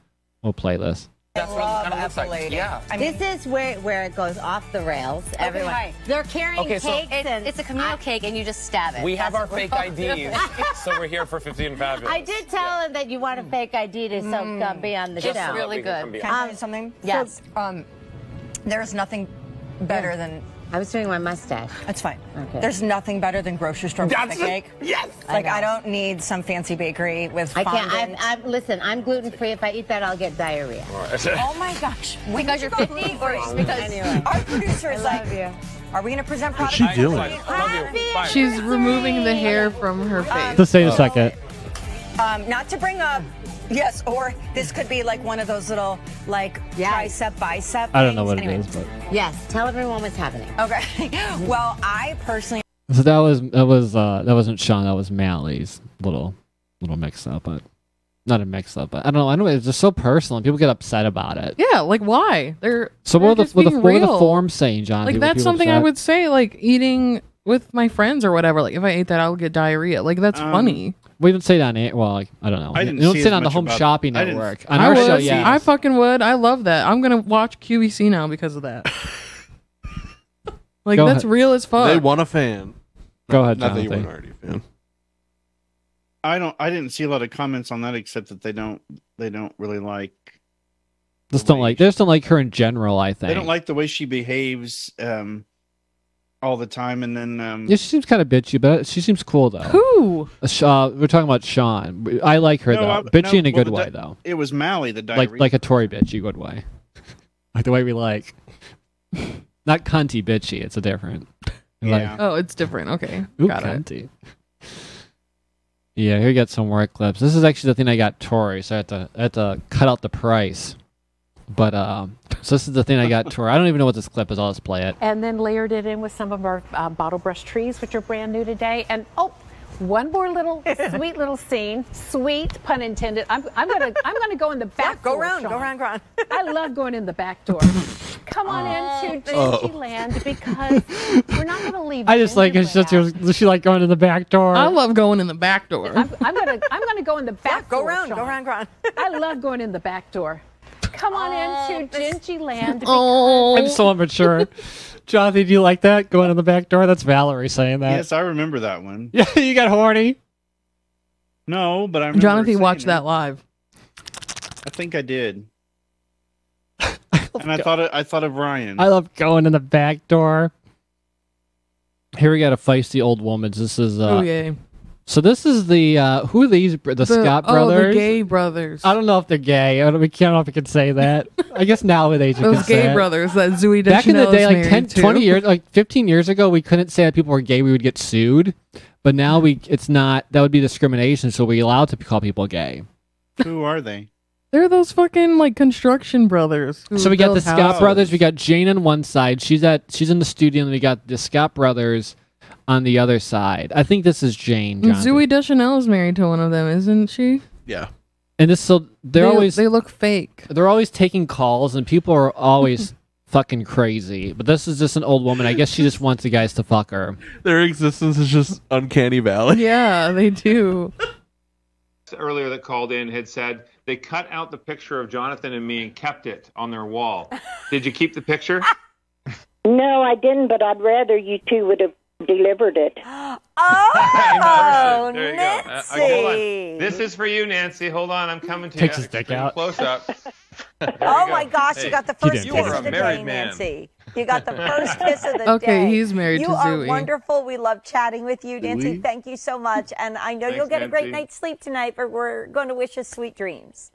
we'll play this. That's what it kind of looks like. Yeah. this is where where it goes off the rails. Everyone, hi. they're carrying Okay, so- cakes It- and It's a communal cake, and you just stab it. We have That's our fake we're doing. IDs, so we're here for 50 and fabulous. I did tell him that you want a fake ID to so uh, be on the It's show. really good. Can I tell you something? Yes. So, um, there's nothing better than. I was doing my mustache. That's fine. Okay. There's nothing better than grocery store That's birthday cake. Yes. Like I I, don't need some fancy bakery with I can't. I'm, I'm, listen, I'm gluten free. If I eat that, I'll get diarrhea. oh my gosh. When Because you're you go 50 or gluten-free? just because- Anyway. Our producer is like, are we going to present What's she doing? Happy She's removing the hair from her face. Just say a second. Um, not to bring up, yes, or this could be like one of those little like tricep bicep. I don't know what Anyway. it is, but Yes. Tell everyone what's happening. Okay. well, I personally. so that was that was uh that wasn't Sean, that was Mally's little little mix up, but not a mix up, but I don't know. I know it's just so personal and people get upset about it. Yeah, like why? They're So they're what are the, just what, the, being what are the real. forms saying, John? Like that's something I would say. Like eating with my friends or whatever. Like if I ate that, I'll get diarrhea. Like that's Um, funny. We didn't say that on air. Well, like, I don't know. I didn't you don't see say it as on the much Home about- Shopping I didn't- Network. On I our would. show, yeah. I fucking would. I love that. I'm gonna watch QVC now because of that. like Go that's ahead. real as fuck. They want a fan. Go ahead, Not that you Jonathan. weren't already a fan. I don't. I didn't see a lot of comments on that except that they don't. They don't really like. just don't like. They just don't like her in general. I think They don't like the way she behaves um, all the time, and then um, Yeah, she seems kind of bitchy, but she seems cool though. Who? Uh, uh, we're talking about Sean. I like her No, though. I- bitchy no, in a well, good the way di- though. It was Mally the diarrhea. Like like a Tori bitchy good way. like the way we like. Not cunty bitchy. It's a different. Yeah. Oh, it's different. Okay, Ooh, got it. Yeah, here you got some more clips. This is actually the thing I got Tori, so I had to I had to cut out the price. But um, so this is the thing I got to her. I don't even know what this clip is. I'll just play it. and then layered it in with some of our uh, bottle brush trees, which are brand new today. And oh, one more little sweet little scene, sweet pun intended. I'm, I'm gonna I'm gonna go in the back. go door, round, go Sean. round, go round. I love going in the back door. Come on into Oh. Disneyland because we're not gonna leave. I just like it's just she like going to the back door. I love going in the back door. I'm, I'm gonna I'm gonna go in the back. go door, round, go around, round, go round. I love going in the back door. Come on into Gingy Land. Oh, I'm so immature. Jonathan, do you like that going in the back door? That's Valerie saying that. yes, I remember that one. Yeah, you got horny. No, but I remember Jonathan saying watched it. that live. I think I did. and I thought it, I thought of Ryan. I love going in the back door. Here we got a feisty old woman. This is uh oh yeah. So this is the uh who are these br- the, Scott oh, brothers? the gay brothers. I don't know if they're gay. I don't, we can't know if we can say that. I guess nowadays you can Those say gay it. brothers that Zooey Deschanel Back in the day, like 10, to. 20 years, like 15 years ago, we couldn't say that people were gay. We would get sued. But now we, it's not, that would be discrimination. So we allowed to call people gay. Who are they? They're those fucking like construction brothers. So we got the Scott houses. brothers. We got Jane on one side. She's at, she's in the studio. And we got the Scott brothers on the other side. I think this is Jane. And Jonathan. Zooey Deschanel is married to one of them, isn't she? Yeah. And this, so they're They- always, they look fake. they're always taking calls and people are always fucking crazy. But this is just an old woman. I guess she just wants the guys to fuck her. Their existence is just uncanny valley. Yeah, they do. earlier that called in had said they cut out the picture of Jonathan and me and kept it on their wall. Did you keep the picture? No, I didn't, but I'd rather you two would have delivered it. Oh, there you go. Uh, uh, Nancy. This is for you, Nancy. Hold on, I'm coming to Takes you. his dick out. Close up. Oh my gosh, you got the first kiss of the You're a married day, man. Nancy. You got the first kiss of the Okay, day. Okay, he's married you to are wonderful. We love chatting with you, Nancy. Zooey? Thank you so much. And I know Thanks, you'll get a great night's sleep tonight, but we're going to wish you sweet dreams.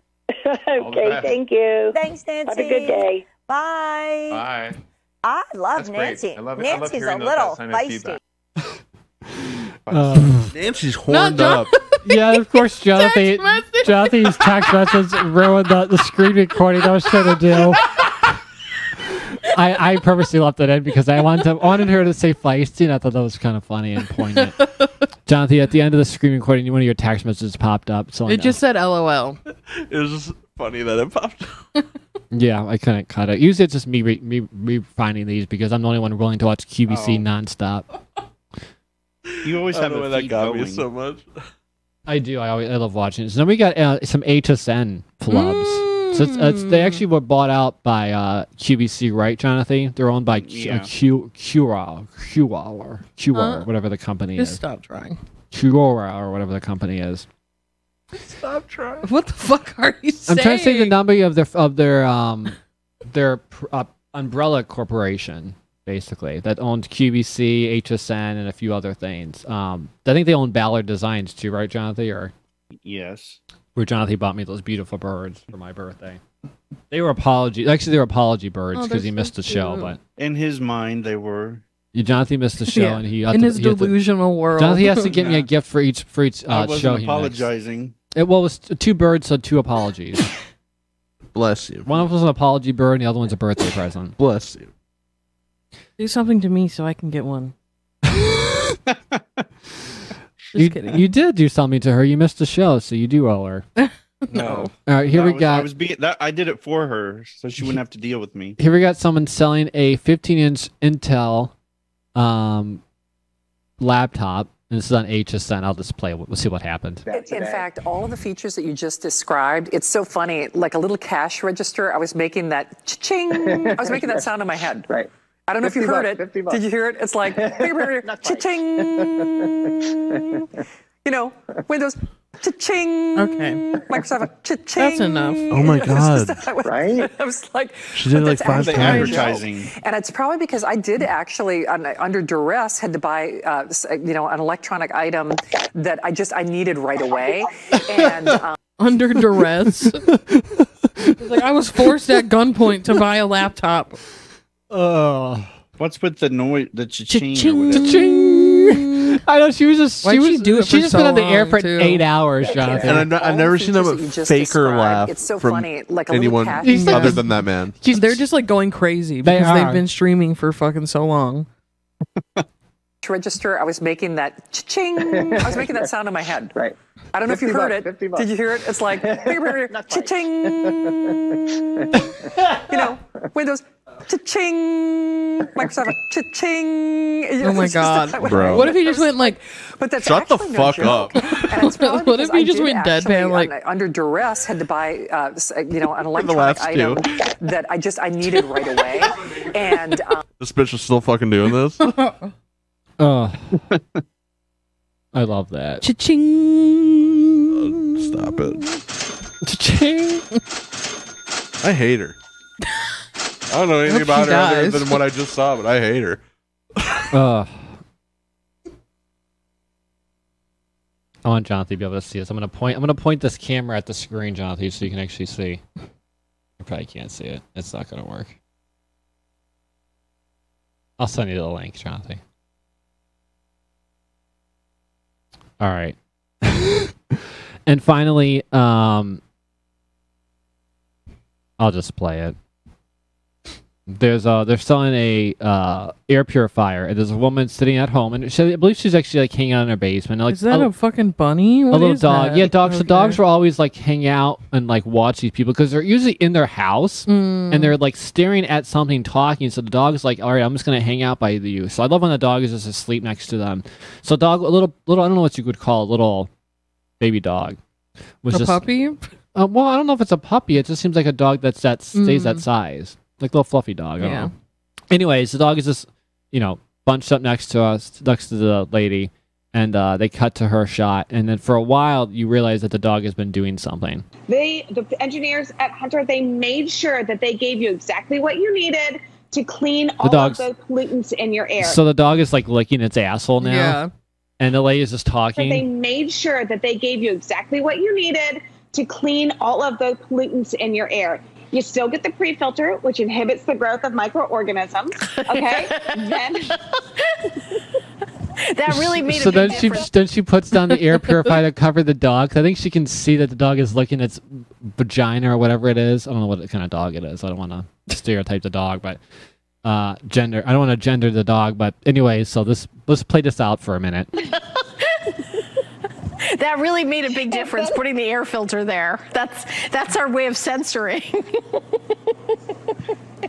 okay, thank you. Thanks, Nancy. Have a good day. Bye. Bye. I love That's great. Nancy. I love it. I love Nancy's a little feisty. Uh, Nancy's horned up. yeah, of course, Jonathan. Jonathan's text message ruined the, the screen recording I was trying to do. I, I purposely left it in because I wanted to, wanted her to say feisty, and I thought that was kind of funny and poignant. Jonathan, at the end of the screen recording, one of your text messages popped up. So It just said LOL. It was just funny that it popped. up. Yeah, I couldn't cut it. Usually, it's just me re- me me finding these because I'm the only one willing to watch QVC Oh. nonstop. You always have don't a why that feed got me going. so much. I do. I always I love watching it. So then we got uh, some HSN flubs. So it's, it's, they actually were bought out by uh, QVC, right, Jonathan? They're owned by Q, Yeah. uh, Q, Uh, whatever the company Just is. stop trying. Quora or whatever the company is. Stop trying. What the fuck are you saying? I'm trying to say the number of their of their um their uh, umbrella corporation basically that owned QVC, HSN, and a few other things. Um, I think they own Ballard Designs too, right, Jonathan? Or Yes. where Jonathan bought me those beautiful birds for my birthday. They were apology. Actually, they were apology birds Oh, because they're he missed so the show. But In his mind, they were. yeah, Jonathan missed the show, Yeah, and he had in to- his he had to- delusional world. Jonathan has to get me a gift for each for each uh, I wasn't show. he apologizing. It well, it was two birds, so two apologies. Bless you. One of them was an apology bird, and the other one's a birthday present. Bless you. Do something to me so I can get one. Just you, kidding. you did do something to her. You missed the show, so you do owe her. No. All right, here That we was- got I was being that I did it for her, so she wouldn't have to deal with me. here we got someone selling a 15-inch Intel um, laptop. And this is on HSN. I'll just play. We'll see what happened. In fact, all of the features that you just described, it's so funny. Like a little cash register, I was making that ching. I was making that sound in my head. Right. I don't know if you heard bucks, it. Did you hear it? It's like ching. You know, Windows ching. Okay. Microsoft ching. That's enough. Oh my God. right? I was like, She did like five actually times. Advertising. And it's probably because I did actually, un- under duress, had to buy, uh, you know, an electronic item that I just I needed right away. And um, Under duress. Like I was forced at gunpoint to buy a laptop. Oh. What's with the noise, the cha-ching, or Cha-ching. Whatever? Ching. I know she was just. Why'd she she was. do it she for just so been on the air long, for too? eight hours, Jonathan. And I've, ne- I've never seen a features that you just faker described, laugh it's so from funny, like a little anyone cat- He's other just- than that man. They're just like going crazy They because are. they've been streaming for fucking so long. To register, I was making that ching. I was making that sound in my head. Right. I don't know if you 50 heard bucks, it. bucks. Did you hear it? It's like cha-ching. you know, Windows cha-ching. Microsoft cha-ching. You know, Oh my god, Bro. What if he just went like? But that's Shut the actually no fuck joke. up. And it's probably What if he I just went actually, deadpan, like- un- under duress, had to buy, uh, you know, an the electronic item two. that I just I needed right away, and. Um, This bitch is still fucking doing this. Oh. I love that. Cha-ching. Stop it. Cha-ching. I hate her. I don't know anything about her other than what I just saw, but I hate her. Ugh. I want Jonathan to be able to see this. I'm gonna point. I'm gonna point this camera at the screen, Jonathan, so you can actually see. You probably can't see it. It's not gonna work. I'll send you the link, Jonathan. All right. and finally, um, I'll just play it. There's uh they're selling a uh air purifier and there's a woman sitting at home and she, I believe she's actually like hanging out in her basement. Like Is that a, fucking bunny? a little is dog. that? Yeah, dogs. The Okay. dogs will always like hang out and like watch these people because they're usually in their house Mm. and they're like staring at something, talking. So the dog's like, "All right, I'm just gonna hang out by you." So I love when the dog is just asleep next to them. So dog, a little, little, I don't know what you would call a little baby dog. Was a just, puppy? Uh, well, I don't know if it's a puppy. It just seems like a dog that's that stays that Mm. size, like little fluffy dog. I don't Yeah. know. Anyways, the dog is just, you know, bunched up next to us, next to the lady, and uh, they cut to her shot. And then for a while, you realize that the dog has been doing something. They, the engineers at Hunter, they made sure that they gave you exactly what you needed to clean all dogs- of the pollutants in your air. So the dog is like licking its asshole now. Yeah. And the lady is just talking. So they made sure that they gave you exactly what you needed to clean all of the pollutants in your air. You still get the pre-filter, which inhibits the growth of microorganisms. Okay, then That really made so a then she difference. then she puts down the air purifier to cover the dog. I think she can see that the dog is licking its vagina or whatever it is. I don't know what kind of dog it is. I don't want to stereotype the dog, but uh, gender. I don't want to gender the dog, but anyway. So this let's play this out for a minute. That really made a big difference putting the air filter there. That's that's our way of censoring. I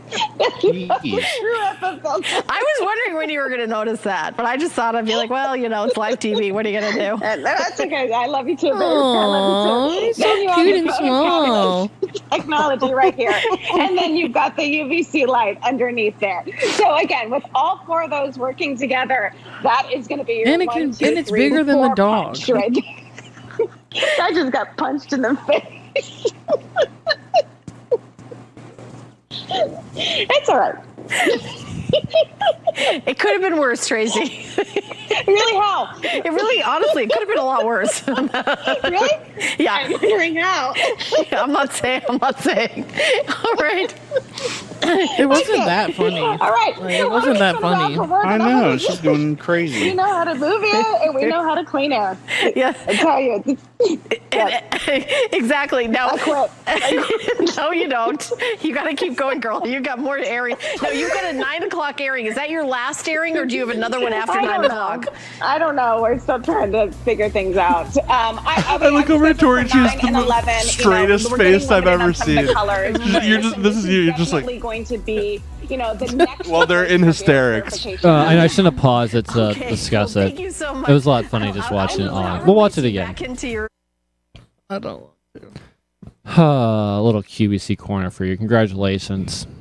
was wondering when you were going to notice that, but I just thought I'd be like, well, you know, it's live TV. What are you going to do? That's okay. I love you too. baby. I love you too. so you cute and small. Technology right here, and then you've got the UVC light underneath there. So again, with all four of those working together, that is going to be your And it one, can- two, and it's three, bigger than the dog. punch right. I just got punched in the face. It's all right. It could have been worse, Tracy. really? How? It really, honestly, it could have been a lot worse. really? Yeah. I'm wondering how. I'm not saying. I'm not saying. All right. It wasn't that funny. All right. Like, it wasn't that funny. I know she's going crazy. We know how to move it, and we know how to clean air. Yeah. I tell you. exactly. No. I quit. no, you don't. You got to keep going, girl. You got more airing. No, you've got a nine o'clock airing. Is that your last airing, or do you have another one after nine o'clock? I don't know. We're still trying to figure things out. Um, I, I, I look over at Tori. She has the and 11, you know, straightest face I've ever some of the seen. colors, You're just this is you. You're just like going to be, you know, the next. while they're in hysterics. Uh, I, I shouldn't have paused it to Okay, discuss well, it. thank you so much. It was a lot funny just watching it on. We'll watch it again. Back into your. I don't. want to. a little QVC corner for you. Congratulations It was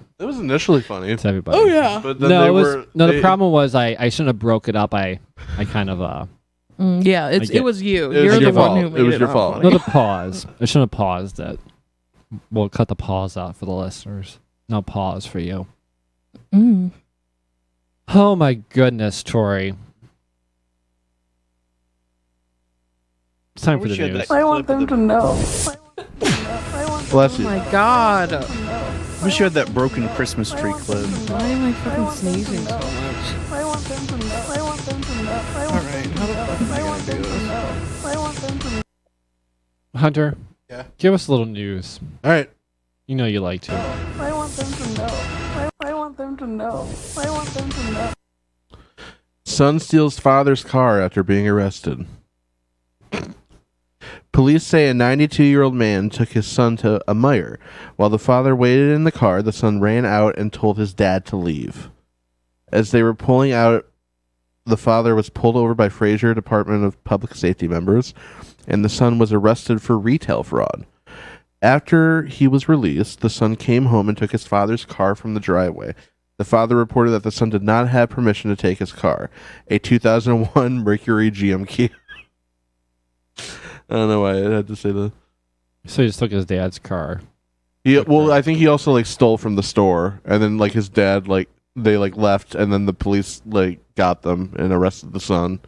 initially funny. to everybody. Oh, yeah. But then no, they it was were, no. they- The problem was I, I shouldn't have broke it up. I I kind of uh. Mm, yeah, it's, get- it was you. It was You're your the one fault. who It was it your not fault. funny. No, the pause. I shouldn't have paused it. We'll cut the pause out for the listeners. No pause for you. Mm. Oh my goodness, Tori. It's time for the wish you had news. that I want them to know. Bless Oh you. my god. Wish you had that broken Christmas tree clip. Why am I fucking sneezing so much? I want them to know. I want them to know. I want Alright, how the fuck am I I gonna want do them to this? know. I want them to know. Hunter. Yeah. Give us a little news. All right. You know you like to. I want them to know. I, I want them to know. I want them to know. Son steals father's car after being arrested. Police say a 92 year old man took his son to a Meijer. While the father waited in the car, the son ran out and told his dad to leave. As they were pulling out, the father was pulled over by Fraser Department of Public Safety members, and the son was arrested for retail fraud. After he was released, the son came home and took his father's car from the driveway. The father reported that the son did not have permission to take his car, a 2001 Mercury GMQ. I don't know why I had to say that. So he just took his dad's car. Yeah, well, uh, I think he also like stole from the store, and then like his dad like they like left, and then the police like got them and arrested the son,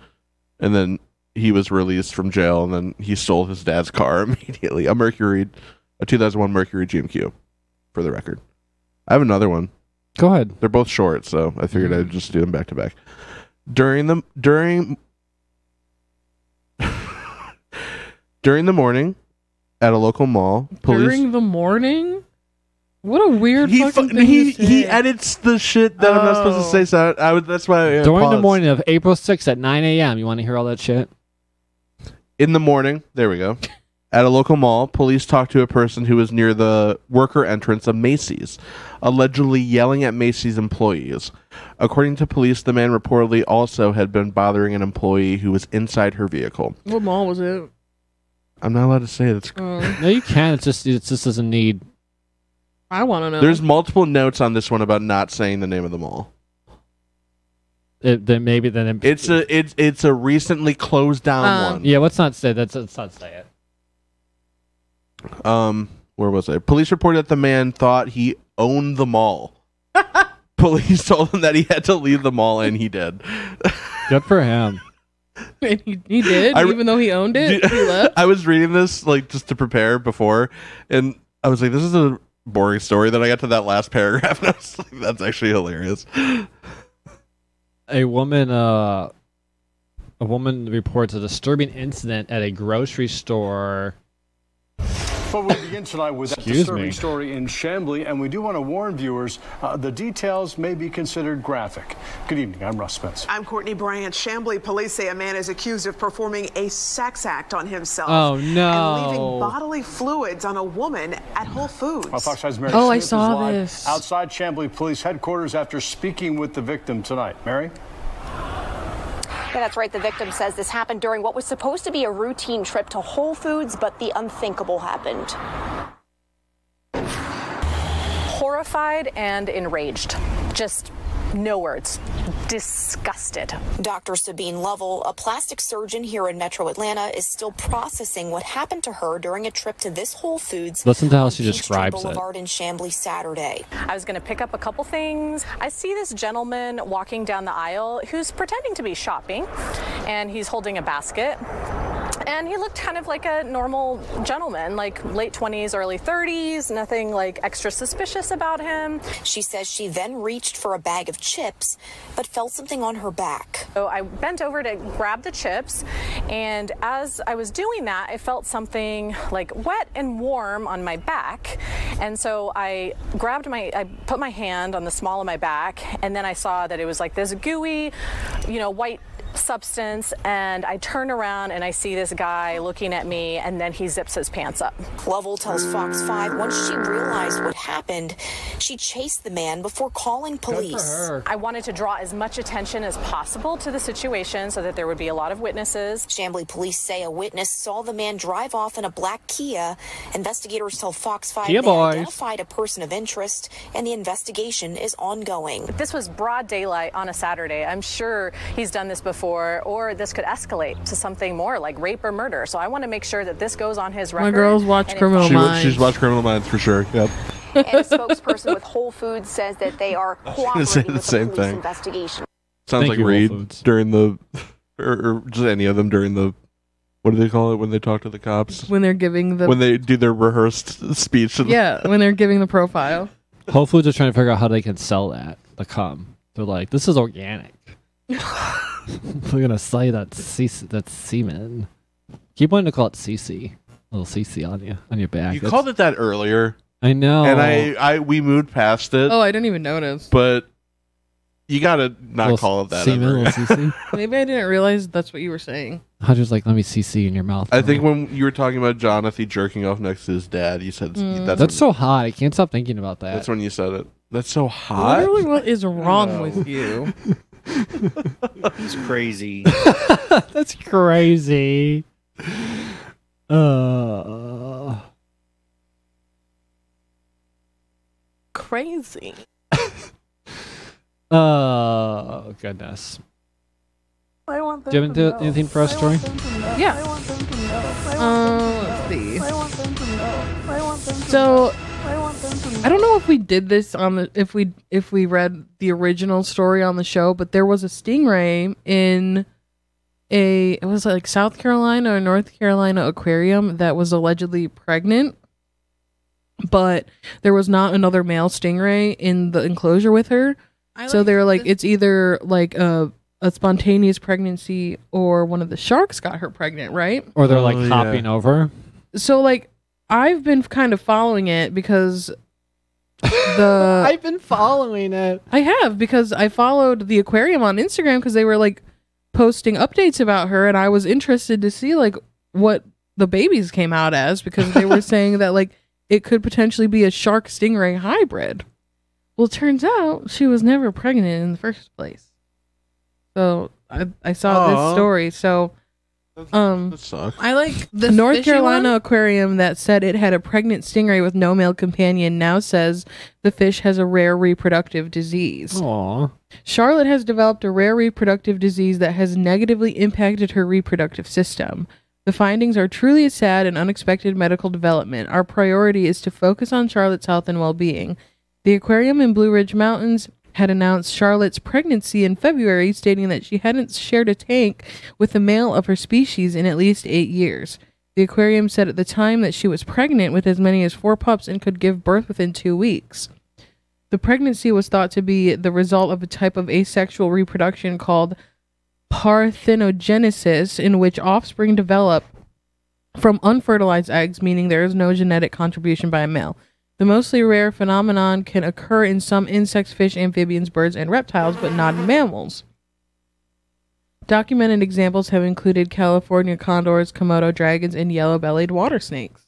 and then he was released from jail, and then he stole his dad's car immediately, a Mercury, a 2001 Mercury GMQ, for the record. I have another one. Go ahead. They're both short, so I figured mm-hmm. I'd just do them back to back. During the during during the morning at a local mall, police During the morning? What a weird he fucking fu- thing he to he edits the shit that I'm not supposed to Oh. say. So I, I would that's why I During the morning of April 6th at 9 a.m. You want to hear all that shit? in the morning. There we go. At a local mall, police talked to a person who was near the worker entrance of Macy's, allegedly yelling at Macy's employees. According to police, the man reportedly also had been bothering an employee who was inside her vehicle. What mall was it? I'm not allowed to say that's. Oh, No, you can. It's just it just doesn't need. I want to know. There's multiple notes on this one about not saying the name of the mall. It, then maybe then it, It's a it's it's a recently closed down Um, one. yeah. Let's not say that's. Let's not say it. Um, where was I? Police reported that the man thought he owned the mall. Police told him that he had to leave the mall, and he did. Good for him. And he, he did, I even though he owned it. he left. I was reading this like just to prepare before, and I was like, "This is a boring story." Then I got to that last paragraph, and I was like, "That's actually hilarious." A woman uh A woman reports a disturbing incident at a grocery store. But we begin tonight with that Excuse disturbing me. story in Chamblee, and we do want to warn viewers uh, the details may be considered graphic. Good evening. I'm Russ Spencer. I'm Courtney Bryant. Chamblee police say a man is accused of performing a sex act on himself. Oh, no. And leaving bodily fluids on a woman at Whole Foods. Well, Fox 5's Mary Oh, Smith is saw live this. outside Chamblee Police headquarters after speaking with the victim tonight. Mary? Yeah, that's right. The victim says this happened during what was supposed to be a routine trip to Whole Foods, but the unthinkable happened. Horrified and enraged. Just no words. Disgusted. Dr. Sabine Lovell, a plastic surgeon here in Metro Atlanta, is still processing what happened to her during a trip to this Whole Foods Listen to how she Peachtree describes it. Boulevard in Chamblee Saturday. I was going to pick up a couple things. I see this gentleman walking down the aisle who's pretending to be shopping, and he's holding a basket. And he looked kind of like a normal gentleman, like late 20s, early 30s, nothing like extra suspicious about him. She says she then reached for a bag of chips, but felt something on her back. So I bent over to grab the chips, and as I was doing that, I felt something like wet and warm on my back. And so I grabbed my, I put my hand on the small of my back, and then I saw that it was like this gooey, you know, white substance and I turn around and I see this guy looking at me and then he zips his pants up. Lovell tells Fox 5 once she realized what happened, she chased the man before calling police. I wanted to draw as much attention as possible to the situation so that there would be a lot of witnesses. Chamblee police say a witness saw the man drive off in a black Kia. Investigators tell Fox 5 Kia they boys. identified a person of interest and the investigation is ongoing. This was broad daylight on a Saturday. I'm sure he's done this before, or this could escalate to something more like rape or murder. So I want to make sure that this goes on his record. My girls watch Criminal She, Minds. she's watched Criminal Minds for sure. Yep. And a spokesperson with Whole Foods says that they are gonna cooperating say with the the same police thing. investigation. Sounds Thank like you, Reed during the, or, or just any of them during the, what do they call it when they talk to the cops? when they're giving the when they do their rehearsed speech. To the, yeah when they're giving the profile. Whole Foods are trying to figure out how they can sell that the cum. They're like, this is organic. We're gonna say that C- that's semen. Keep wanting to call it CC. Little CC on you on your back. You That's- called it that earlier, I know. and I, I, we moved past it. Oh, I didn't even notice. but you gotta not Little call it that. semen, ever. little CC. Maybe I didn't realize that's what you were saying. Hunter's like, let me CC in your mouth. I think when you were talking about Jonathan jerking off next to his dad, you said Mm. that's that's so hot. I can't stop thinking about that. that's when you said it. That's so hot. Literally, what is wrong with you? He's crazy. That's crazy. Uh, Crazy. oh goodness. I want them Do you have to anything- know. anything for us, I Joy? want them to know. Yeah. I want them to know. I want Um, them to let's see. I want them to know. I want them to So know. I want them to know. I don't know if we did this on the if we if we read the original story on the show, but there was a stingray in a it was like South Carolina or North Carolina aquarium that was allegedly pregnant. But there was not another male stingray in the enclosure with her. so they were like, it's either like a a spontaneous pregnancy or one of the sharks got her pregnant, right? Or they're oh, like Oh, yeah. hopping over. So like I've been kind of following it because the I've been following it. I have because I followed the aquarium on Instagram because they were like posting updates about her and I was interested to see like what the babies came out as because they were saying that like it could potentially be a shark stingray hybrid. Well, it turns out she was never pregnant in the first place. So I I saw Aw. this story. So um That sucks. I like the North fishy Carolina one? aquarium that said it had a pregnant stingray with no male companion now says the fish has a rare reproductive disease. Aw. Charlotte has developed a rare reproductive disease that has negatively impacted her reproductive system. The findings are truly a sad and unexpected medical development. Our priority is to focus on Charlotte's health and well being. The aquarium in Blue Ridge Mountains had announced Charlotte's pregnancy in February, stating that she hadn't shared a tank with a male of her species in at least eight years. The aquarium said at the time that she was pregnant with as many as four pups and could give birth within two weeks. The pregnancy was thought to be the result of a type of asexual reproduction called parthenogenesis, in which offspring develop from unfertilized eggs, meaning there is no genetic contribution by a male. The mostly rare phenomenon can occur in some insects, fish, amphibians, birds, and reptiles, but not in mammals. Documented examples have included California condors, Komodo dragons, and yellow bellied water snakes.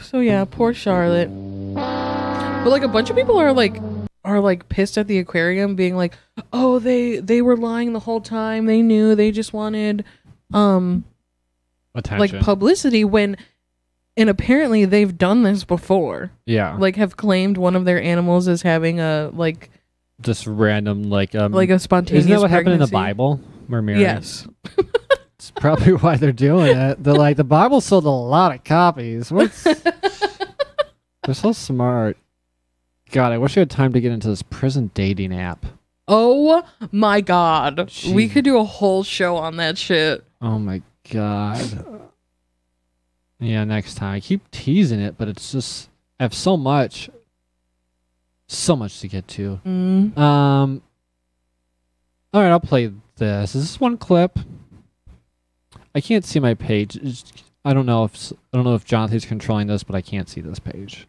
So yeah, poor Charlotte. But like a bunch of people are like are like pissed at the aquarium being like, "Oh, they they were lying the whole time. They knew. They just wanted um Attention. like publicity when and apparently they've done this before. Yeah. Like have claimed one of their animals as having a like Just random, like um, Like a spontaneous Isn't that what happened in the? Bible? Where Mary? Yes. it's probably why they're doing it. They're like the Bible sold a lot of copies. What's they're so smart. God, I wish I had time to get into this prison dating app. Oh my god. We could do a whole show on that shit. Oh my god. Yeah, next time. I keep teasing it, but it's just I have so much so much to get to. Mm. Um All right, I'll play this. Is this one clip? I can't see my page. It's, I don't know if I don't know if Jonathan's controlling this, but I can't see this page.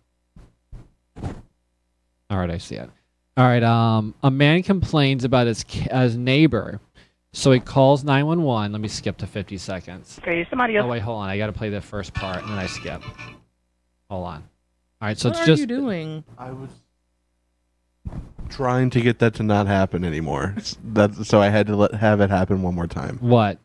All right, I see it. All right, um a man complains about his his neighbor. So he calls 911. Let me skip to 50 seconds. Okay, somebody else. Oh wait, hold on. I got to play the first part and then I skip. Hold on. All right, so what it's are just you doing? I was trying to get that to not happen anymore. That so I had to let have it happen one more time. what?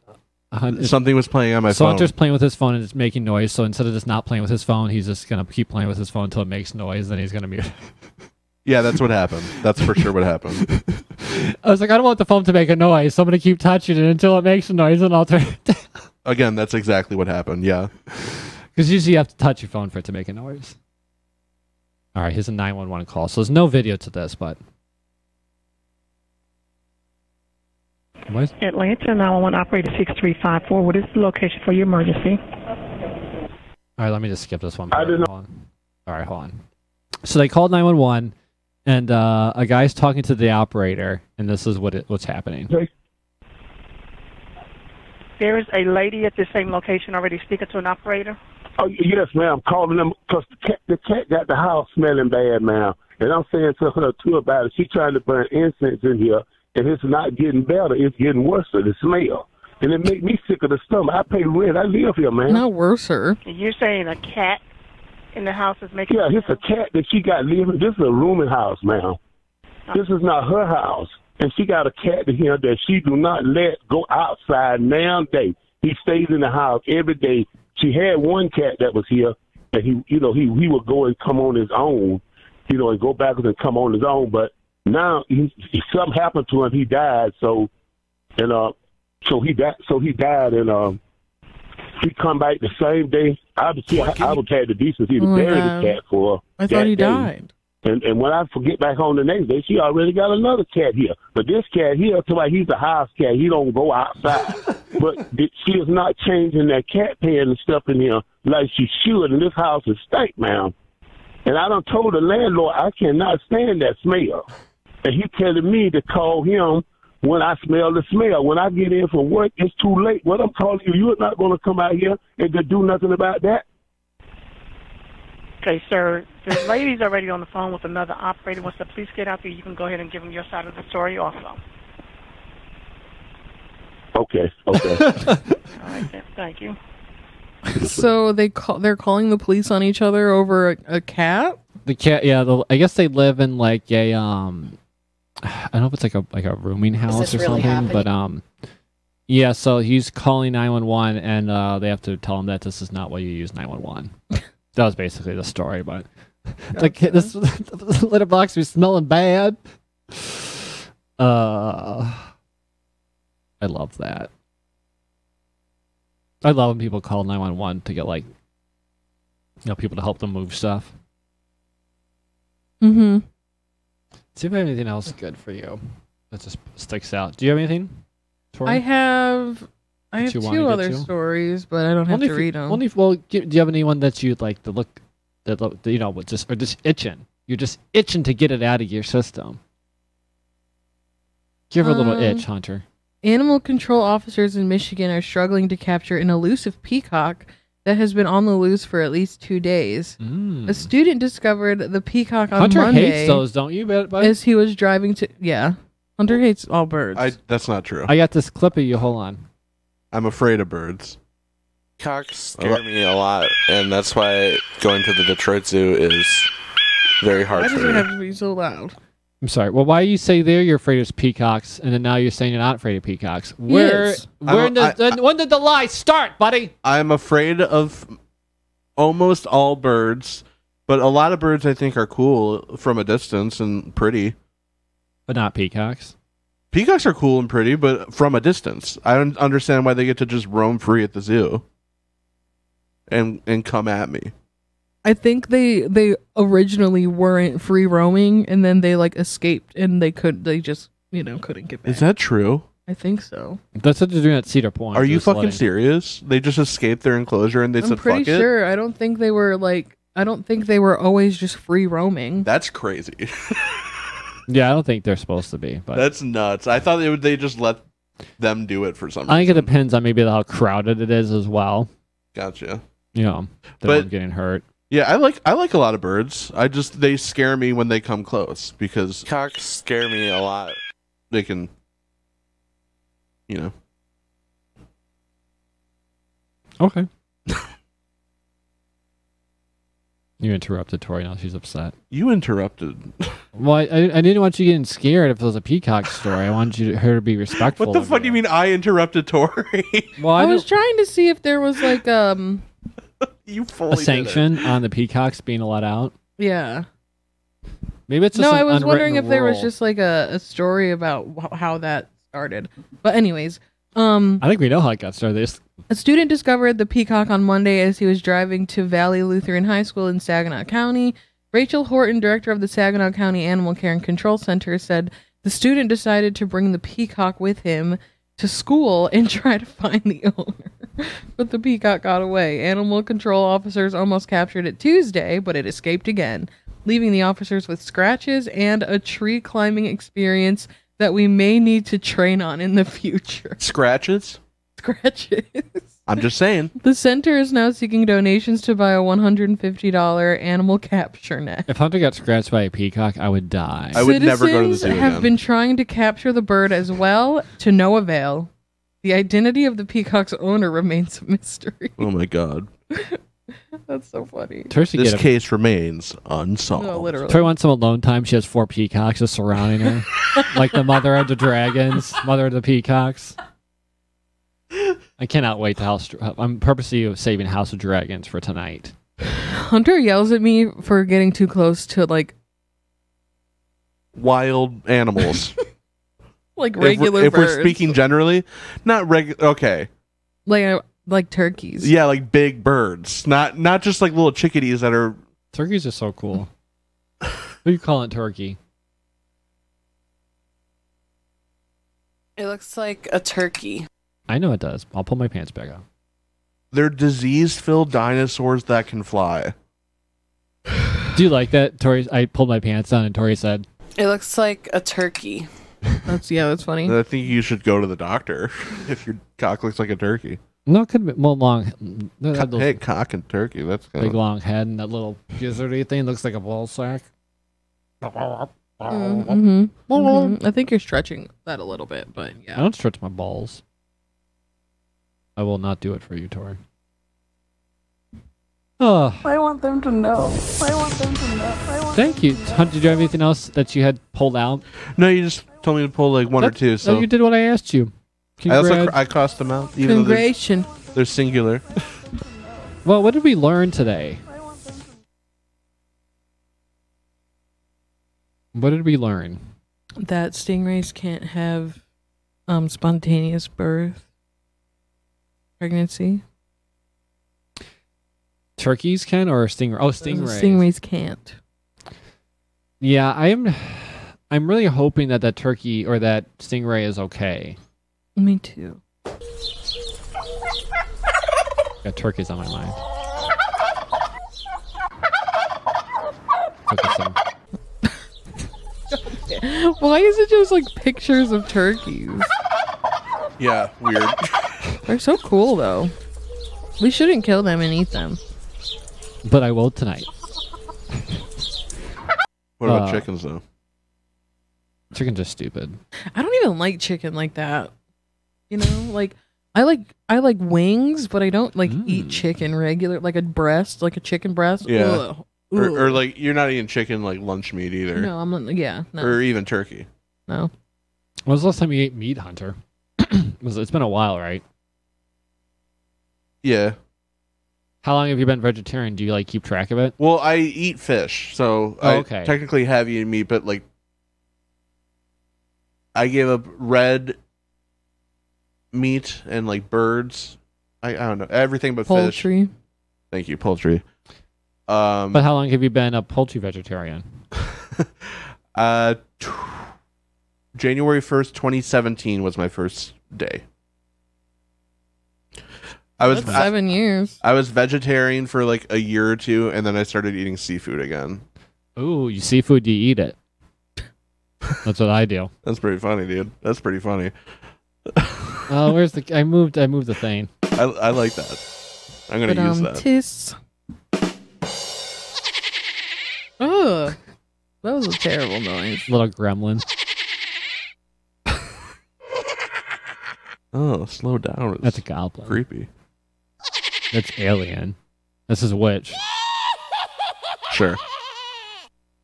Uh, Something was playing on my phone. so phone. Hunter's playing with his phone and it's making noise. So instead of just not playing with his phone, he's just gonna keep playing with his phone until it makes noise. Then he's gonna mute. Yeah, that's what happened. That's for sure what happened. I was like, I don't want the phone to make a noise, so I'm gonna keep touching it until it makes a noise, and I'll turn it down. Again, that's exactly what happened. Yeah. Because usually you have to touch your phone for it to make a noise. All right, here's a 911 call. So there's no video to this, but what is, Atlanta 911 operator 6354. What is the location for your emergency? all right, let me just skip this one. Part. Hold on. All right, hold on. So they called 911, and uh, a guy's talking to the operator, and this is what it, what's happening. There is a lady at the same location already speaking to an operator. Oh yes, ma'am. Calling them because the cat, the cat got the house smelling bad, ma'am. And I'm saying to her too about it. She trying to burn incense in here, and it's not getting better. It's getting worse. The smell, and it make me sick of the stomach. I pay rent. I live here, man. Not worse, sir. You're saying a cat in the house is making. Yeah, it's a cat that she got living. This is a rooming house, ma'am. This is not her house, and she got a cat in here that she do not let go outside now day. He stays in the house every day. She had one cat that was here, and he, you know, he he would go and come on his own, you know, and go backwards and come on his own. But now he, he something happened to him. He died. So, and uh, so he died. So he died, and um, he come back the same day. I was I, I was had the decency to Oh bury God. the cat for. I thought he day. died. And and when I forget back home the next day, she already got another cat here. But this cat here, to like he's a house cat. He don't go outside. but she is not changing that cat pan and stuff in here like she should. And this house is stank, ma'am. And I done told the landlord I cannot stand that smell. And he telling me to call him when I smell the smell. When I get in from work, it's too late. What I'm calling you, you're not going to come out here and to do nothing about that. Okay, sir. The lady's already on the phone with another operator. Once the police get out there, you can go ahead and give them your side of the story also. Okay, okay. All right, then. Thank you. so they call they're calling the police on each other over a, a cat? The cat, yeah. The, I guess they live in like a um, I don't know if it's like a like a rooming house or really something, but um, yeah. So he's calling nine one one, and uh, they have to tell him that this is not why you use nine one one. That was basically the story, but like this litter box was smelling bad. Uh, I love that. I love when people call nine one one to get like, you know, people to help them move stuff. Mm-hmm. See if I have anything else good for you that just sticks out. Do you have anything? Tori? I have I have two other to? stories, but I don't have Only to if you- read them. Only if, well, do you have anyone that you'd like to look that look, you know, what just or just itching? You're just itching to get it out of your system. Give her a little Um, itch, Hunter. Animal control officers in Michigan are struggling to capture an elusive peacock that has been on the loose for at least two days. A student discovered the peacock on Mm. Hunter Monday hates those, don't you, bud? bud? as he was driving to. Yeah, Hunter hates all birds. I that's not true. I got this clip of you. Hold on. I'm afraid of birds. Peacocks scare me a lot, and that's why going to the Detroit Zoo is very hard Why for does it have to be so loud? I'm sorry. Well, why do you say there you're afraid of peacocks, and then now you're saying you're not afraid of peacocks? Where, Yes. where did I- the, when did the lie start, buddy? I'm afraid of almost all birds, but a lot of birds I think are cool from a distance and pretty. But not peacocks. Peacocks are cool and pretty, but from a distance. I don't understand why they get to just roam free at the zoo and and come at me. I think they they originally weren't free roaming, and then they like escaped, and they could they just you know couldn't get back. Is that true? I think so. That's what they're doing at Cedar Point. Are you just fucking letting- serious? They just escaped their enclosure and they I'm said pretty fuck it. sure. I don't think they were like. I don't think they were always just free roaming. That's crazy. Yeah, I don't think they're supposed to be, but That's nuts. I thought they would they just let them do it for some I think it depends on maybe how crowded it is as well. Gotcha. You know, the But- one getting hurt. Yeah, I like I like a lot of birds. I just they scare me when they come close because Peacocks scare me a lot. they can you know. Okay. you interrupted Tori. Now she's upset. You interrupted. Well, I, I, I didn't want you getting scared if it was a peacock story. I wanted you to, her to be respectful. What the fuck do you mean I interrupted Tori? Well, I, I, was trying to see if there was like um you fully a did it. sanction on the peacocks being let out. yeah. Maybe it's just no, an I was wondering if there was just like a, a story about wh- how that started. But anyways, um, I think we know how it got started. This A student discovered the peacock on Monday as he was driving to Valley Lutheran High School in Saginaw County. Rachel Horton, director of the Saginaw County Animal Care and Control Center, said the student decided to bring the peacock with him to school and try to find the owner. but the peacock got away. Animal control officers almost captured it Tuesday, but it escaped again, leaving the officers with scratches and a tree climbing experience that we may need to train on in the future. Scratches? Scratches. I'm just saying. The center is now seeking donations to buy a $150 animal capture net. if Hunter got scratched by a peacock, I would die. I would never go to the Citizens zoo have again. been trying to capture the bird as well, to no avail. The identity of the peacock's owner remains a mystery. Oh my god. That's so funny. Tori should This get a- case remains unsolved. No, literally. Tori wants some alone time. She has four peacocks just surrounding her, like the mother of the dragons, mother of the peacocks. I cannot wait to house. I'm purposely saving House of Dragons for tonight. Hunter yells at me for getting too close to like Wild animals. like If we're- regular if, birds. we're speaking generally, not regular. Okay. like uh, like turkeys. Yeah, like big birds, not not just like little chickadees that are. Turkeys are so cool. what do you call it, turkey? It looks like a turkey. I know it does. I'll pull my pants back up. They're disease-filled dinosaurs that can fly. Do you like that, Tori? I pulled my pants down, and Tori said, It looks like a turkey. That's yeah, that's funny. I think you should go to the doctor if your cock looks like a turkey. "No, it could be well long. They have those Hey, cock and turkey. That's kind big long head and that little gizzardy thing looks like a ball sack." Mm-hmm. Mhm. I think you're stretching that a little bit, but yeah. I don't stretch my balls. I will not do it for you, Tori. Oh, I want them to know. I want them to know. I want thank you. Hunt, Did you have anything else that you had pulled out? No, you just told me to pull like one or That- two. no, So you did what I asked you. I also cr- I crossed them out. Even though they're, they're singular. Well, what did we learn today? What did we learn? That stingrays can't have um spontaneous birth. Pregnancy. Turkeys can or stingray? Oh, stingrays. Stingrays can't. Yeah, I am. I'm really hoping that that turkey or that stingray is okay. Me too. Got turkeys on my mind. Took us some- Why is it just like pictures of turkeys? Yeah, weird. They're so cool though. We shouldn't kill them and eat them. But I will tonight. What about Uh, chickens though? Chickens are stupid. I don't even like chicken like that. You know, like I like I like wings, but I don't like eat chicken regular like a breast, like a chicken breast. Yeah. Ugh. Or, Ugh. or like you're not eating chicken like lunch meat either. no, I'm not. Yeah, no, Or even turkey. no. When was the last time you ate meat, Hunter? It was it's been a while, right? Yeah. How long have you been vegetarian? Do you like keep track of it? Well, I eat fish, so Oh, I okay. technically have eaten meat, but like I gave up red meat and like birds. I, I don't know everything but fish. Poultry. Thank you, poultry. Um, But how long have you been a poultry vegetarian? uh, t- January first, twenty seventeen was my first day. I was That's seven years. I was vegetarian for like a year or two, and then I started eating seafood again. Ooh, you seafood, you eat it. That's what I do. That's pretty funny, dude. That's pretty funny. Oh, where's the? I moved. I moved the thing. I, I like that. I'm gonna But, use um, that. Tis. Ugh. That was a terrible noise. Little gremlin. Oh, slow down. It's That's a goblin. creepy. That's alien. This is witch. Sure.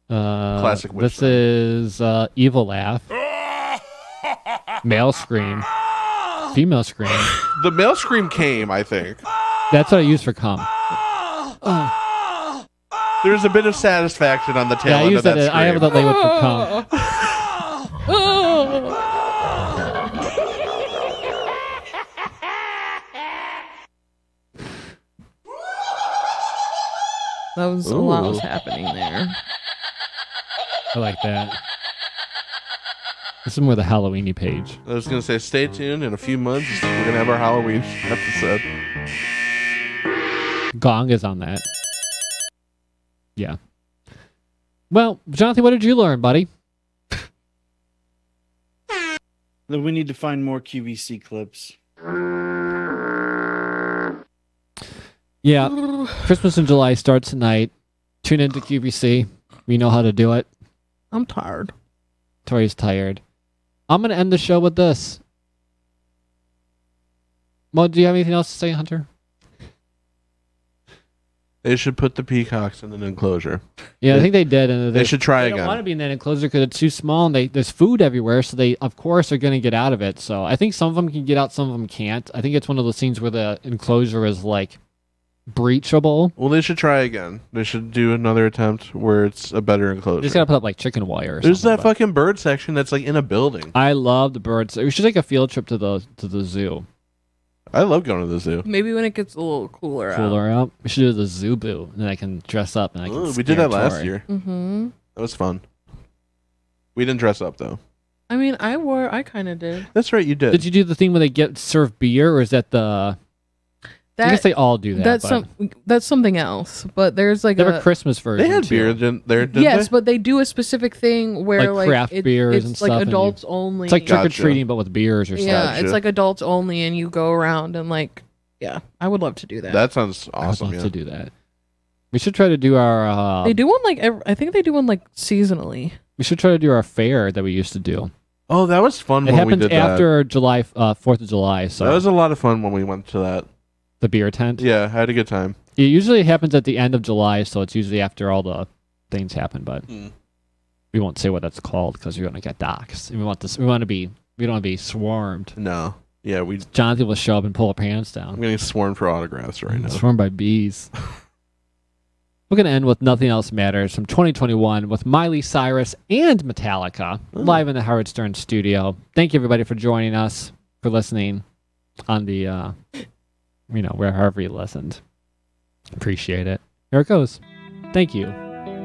Uh, Classic witch This is uh, evil laugh. Male scream. Female scream. The male scream came, I think. That's what I use for cum. There's a bit of satisfaction on the tail Yeah, I end use of that. that. I have scream. that language for cum. That was a lot was happening there. I like that. This is more the Halloweeny page. I was gonna say, stay tuned. In a few months, we're gonna have our Halloween episode. Gong is on that. Yeah. Well, Jonathan, what did you learn, buddy? Then we need to find more QVC clips. Yeah. Christmas in July starts tonight. Tune into QVC. We know how to do it. I'm tired. Tori's tired. I'm going to end the show with this. Well, do you have anything else to say, Hunter? They should put the peacocks in an enclosure. Yeah, I think they did. And They should try they again. don't want to be in that enclosure because it's too small and they, there's food everywhere. So they, of course, are going to get out of it. So I think some of them can get out, some of them can't. I think it's one of those scenes where the enclosure is like breachable. Well, they should try again. They should do another attempt where it's a better You enclosure. just got to put up like chicken wire. Or There's something, that but- fucking bird section that's like in a building. I love the birds. We should take a field trip to the to the zoo. I love going to the zoo. Maybe when it gets a little cooler. Cooler out. We should do the zoo boo, and then I can dress up and I can. Ooh, we scare did that last Tori. year. Mm-hmm. That was fun. We didn't dress up though. I mean, I wore. I kind of did. That's right, you did. Did you do the thing where they get serve beer, or is that the? I guess they all do that. That's but some. That's something else. But there's like They have a a Christmas version. They had too. beer didn't there? Did yes, they? but they do a specific thing where like like, craft it- beers it's and like stuff. and you- adults only. It's like trick or treating, but with beers or yeah, stuff. it's like adults only, and you go around and like, yeah, I would love to do that. That sounds awesome. I would awesome. love Yeah. to do that. We should try to do our. Uh, they do one like ev I think they do one like seasonally. We should try to do our fair that we used to do. Oh, that was fun It when we happens did that. after July, uh, Fourth of July. So That was a lot of fun when we went to that. The beer tent. Yeah, I had a good time. It usually happens at the end of July, so it's usually after all the things happen. But Mm. we won't say what that's called because you're gonna get doxxed. And we want this. We want to be. We don't want to be swarmed. No. Yeah, we. Jonathan will show up and pull our pants down. I'm getting sworn for autographs right now. Swarmed by bees. We're gonna end with "Nothing Else Matters" from 2021 with Miley Cyrus and Metallica live in the Howard Stern studio. Thank you everybody for joining us, for listening on the, uh, you know, wherever you listened. Appreciate it. Here it goes. Thank you,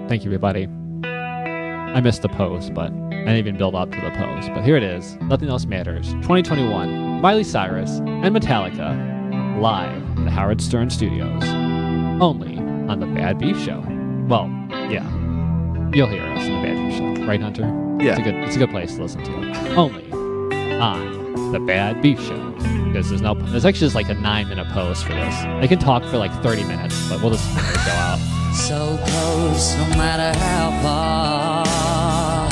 thank you everybody. I missed the pose, but I didn't even build up to the pose. But here it is. Nothing else matters. 2021. Miley Cyrus and Metallica live in the Howard Stern studios. Only on the Bad Beef Show. Well, yeah. You'll hear us in the Bad Beef Show, right, Hunter? Yeah. It's a good it's a good place to listen to. Only on the Bad Beef Show. Because there's no, there's actually just like a nine minute post for this. I can talk for like 30 minutes, but we'll just go out. So close, no matter how far.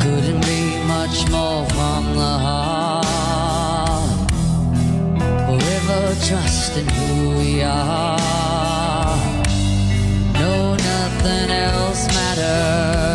Couldn't be much more from the heart. Forever trusting who we are. No, nothing else matters.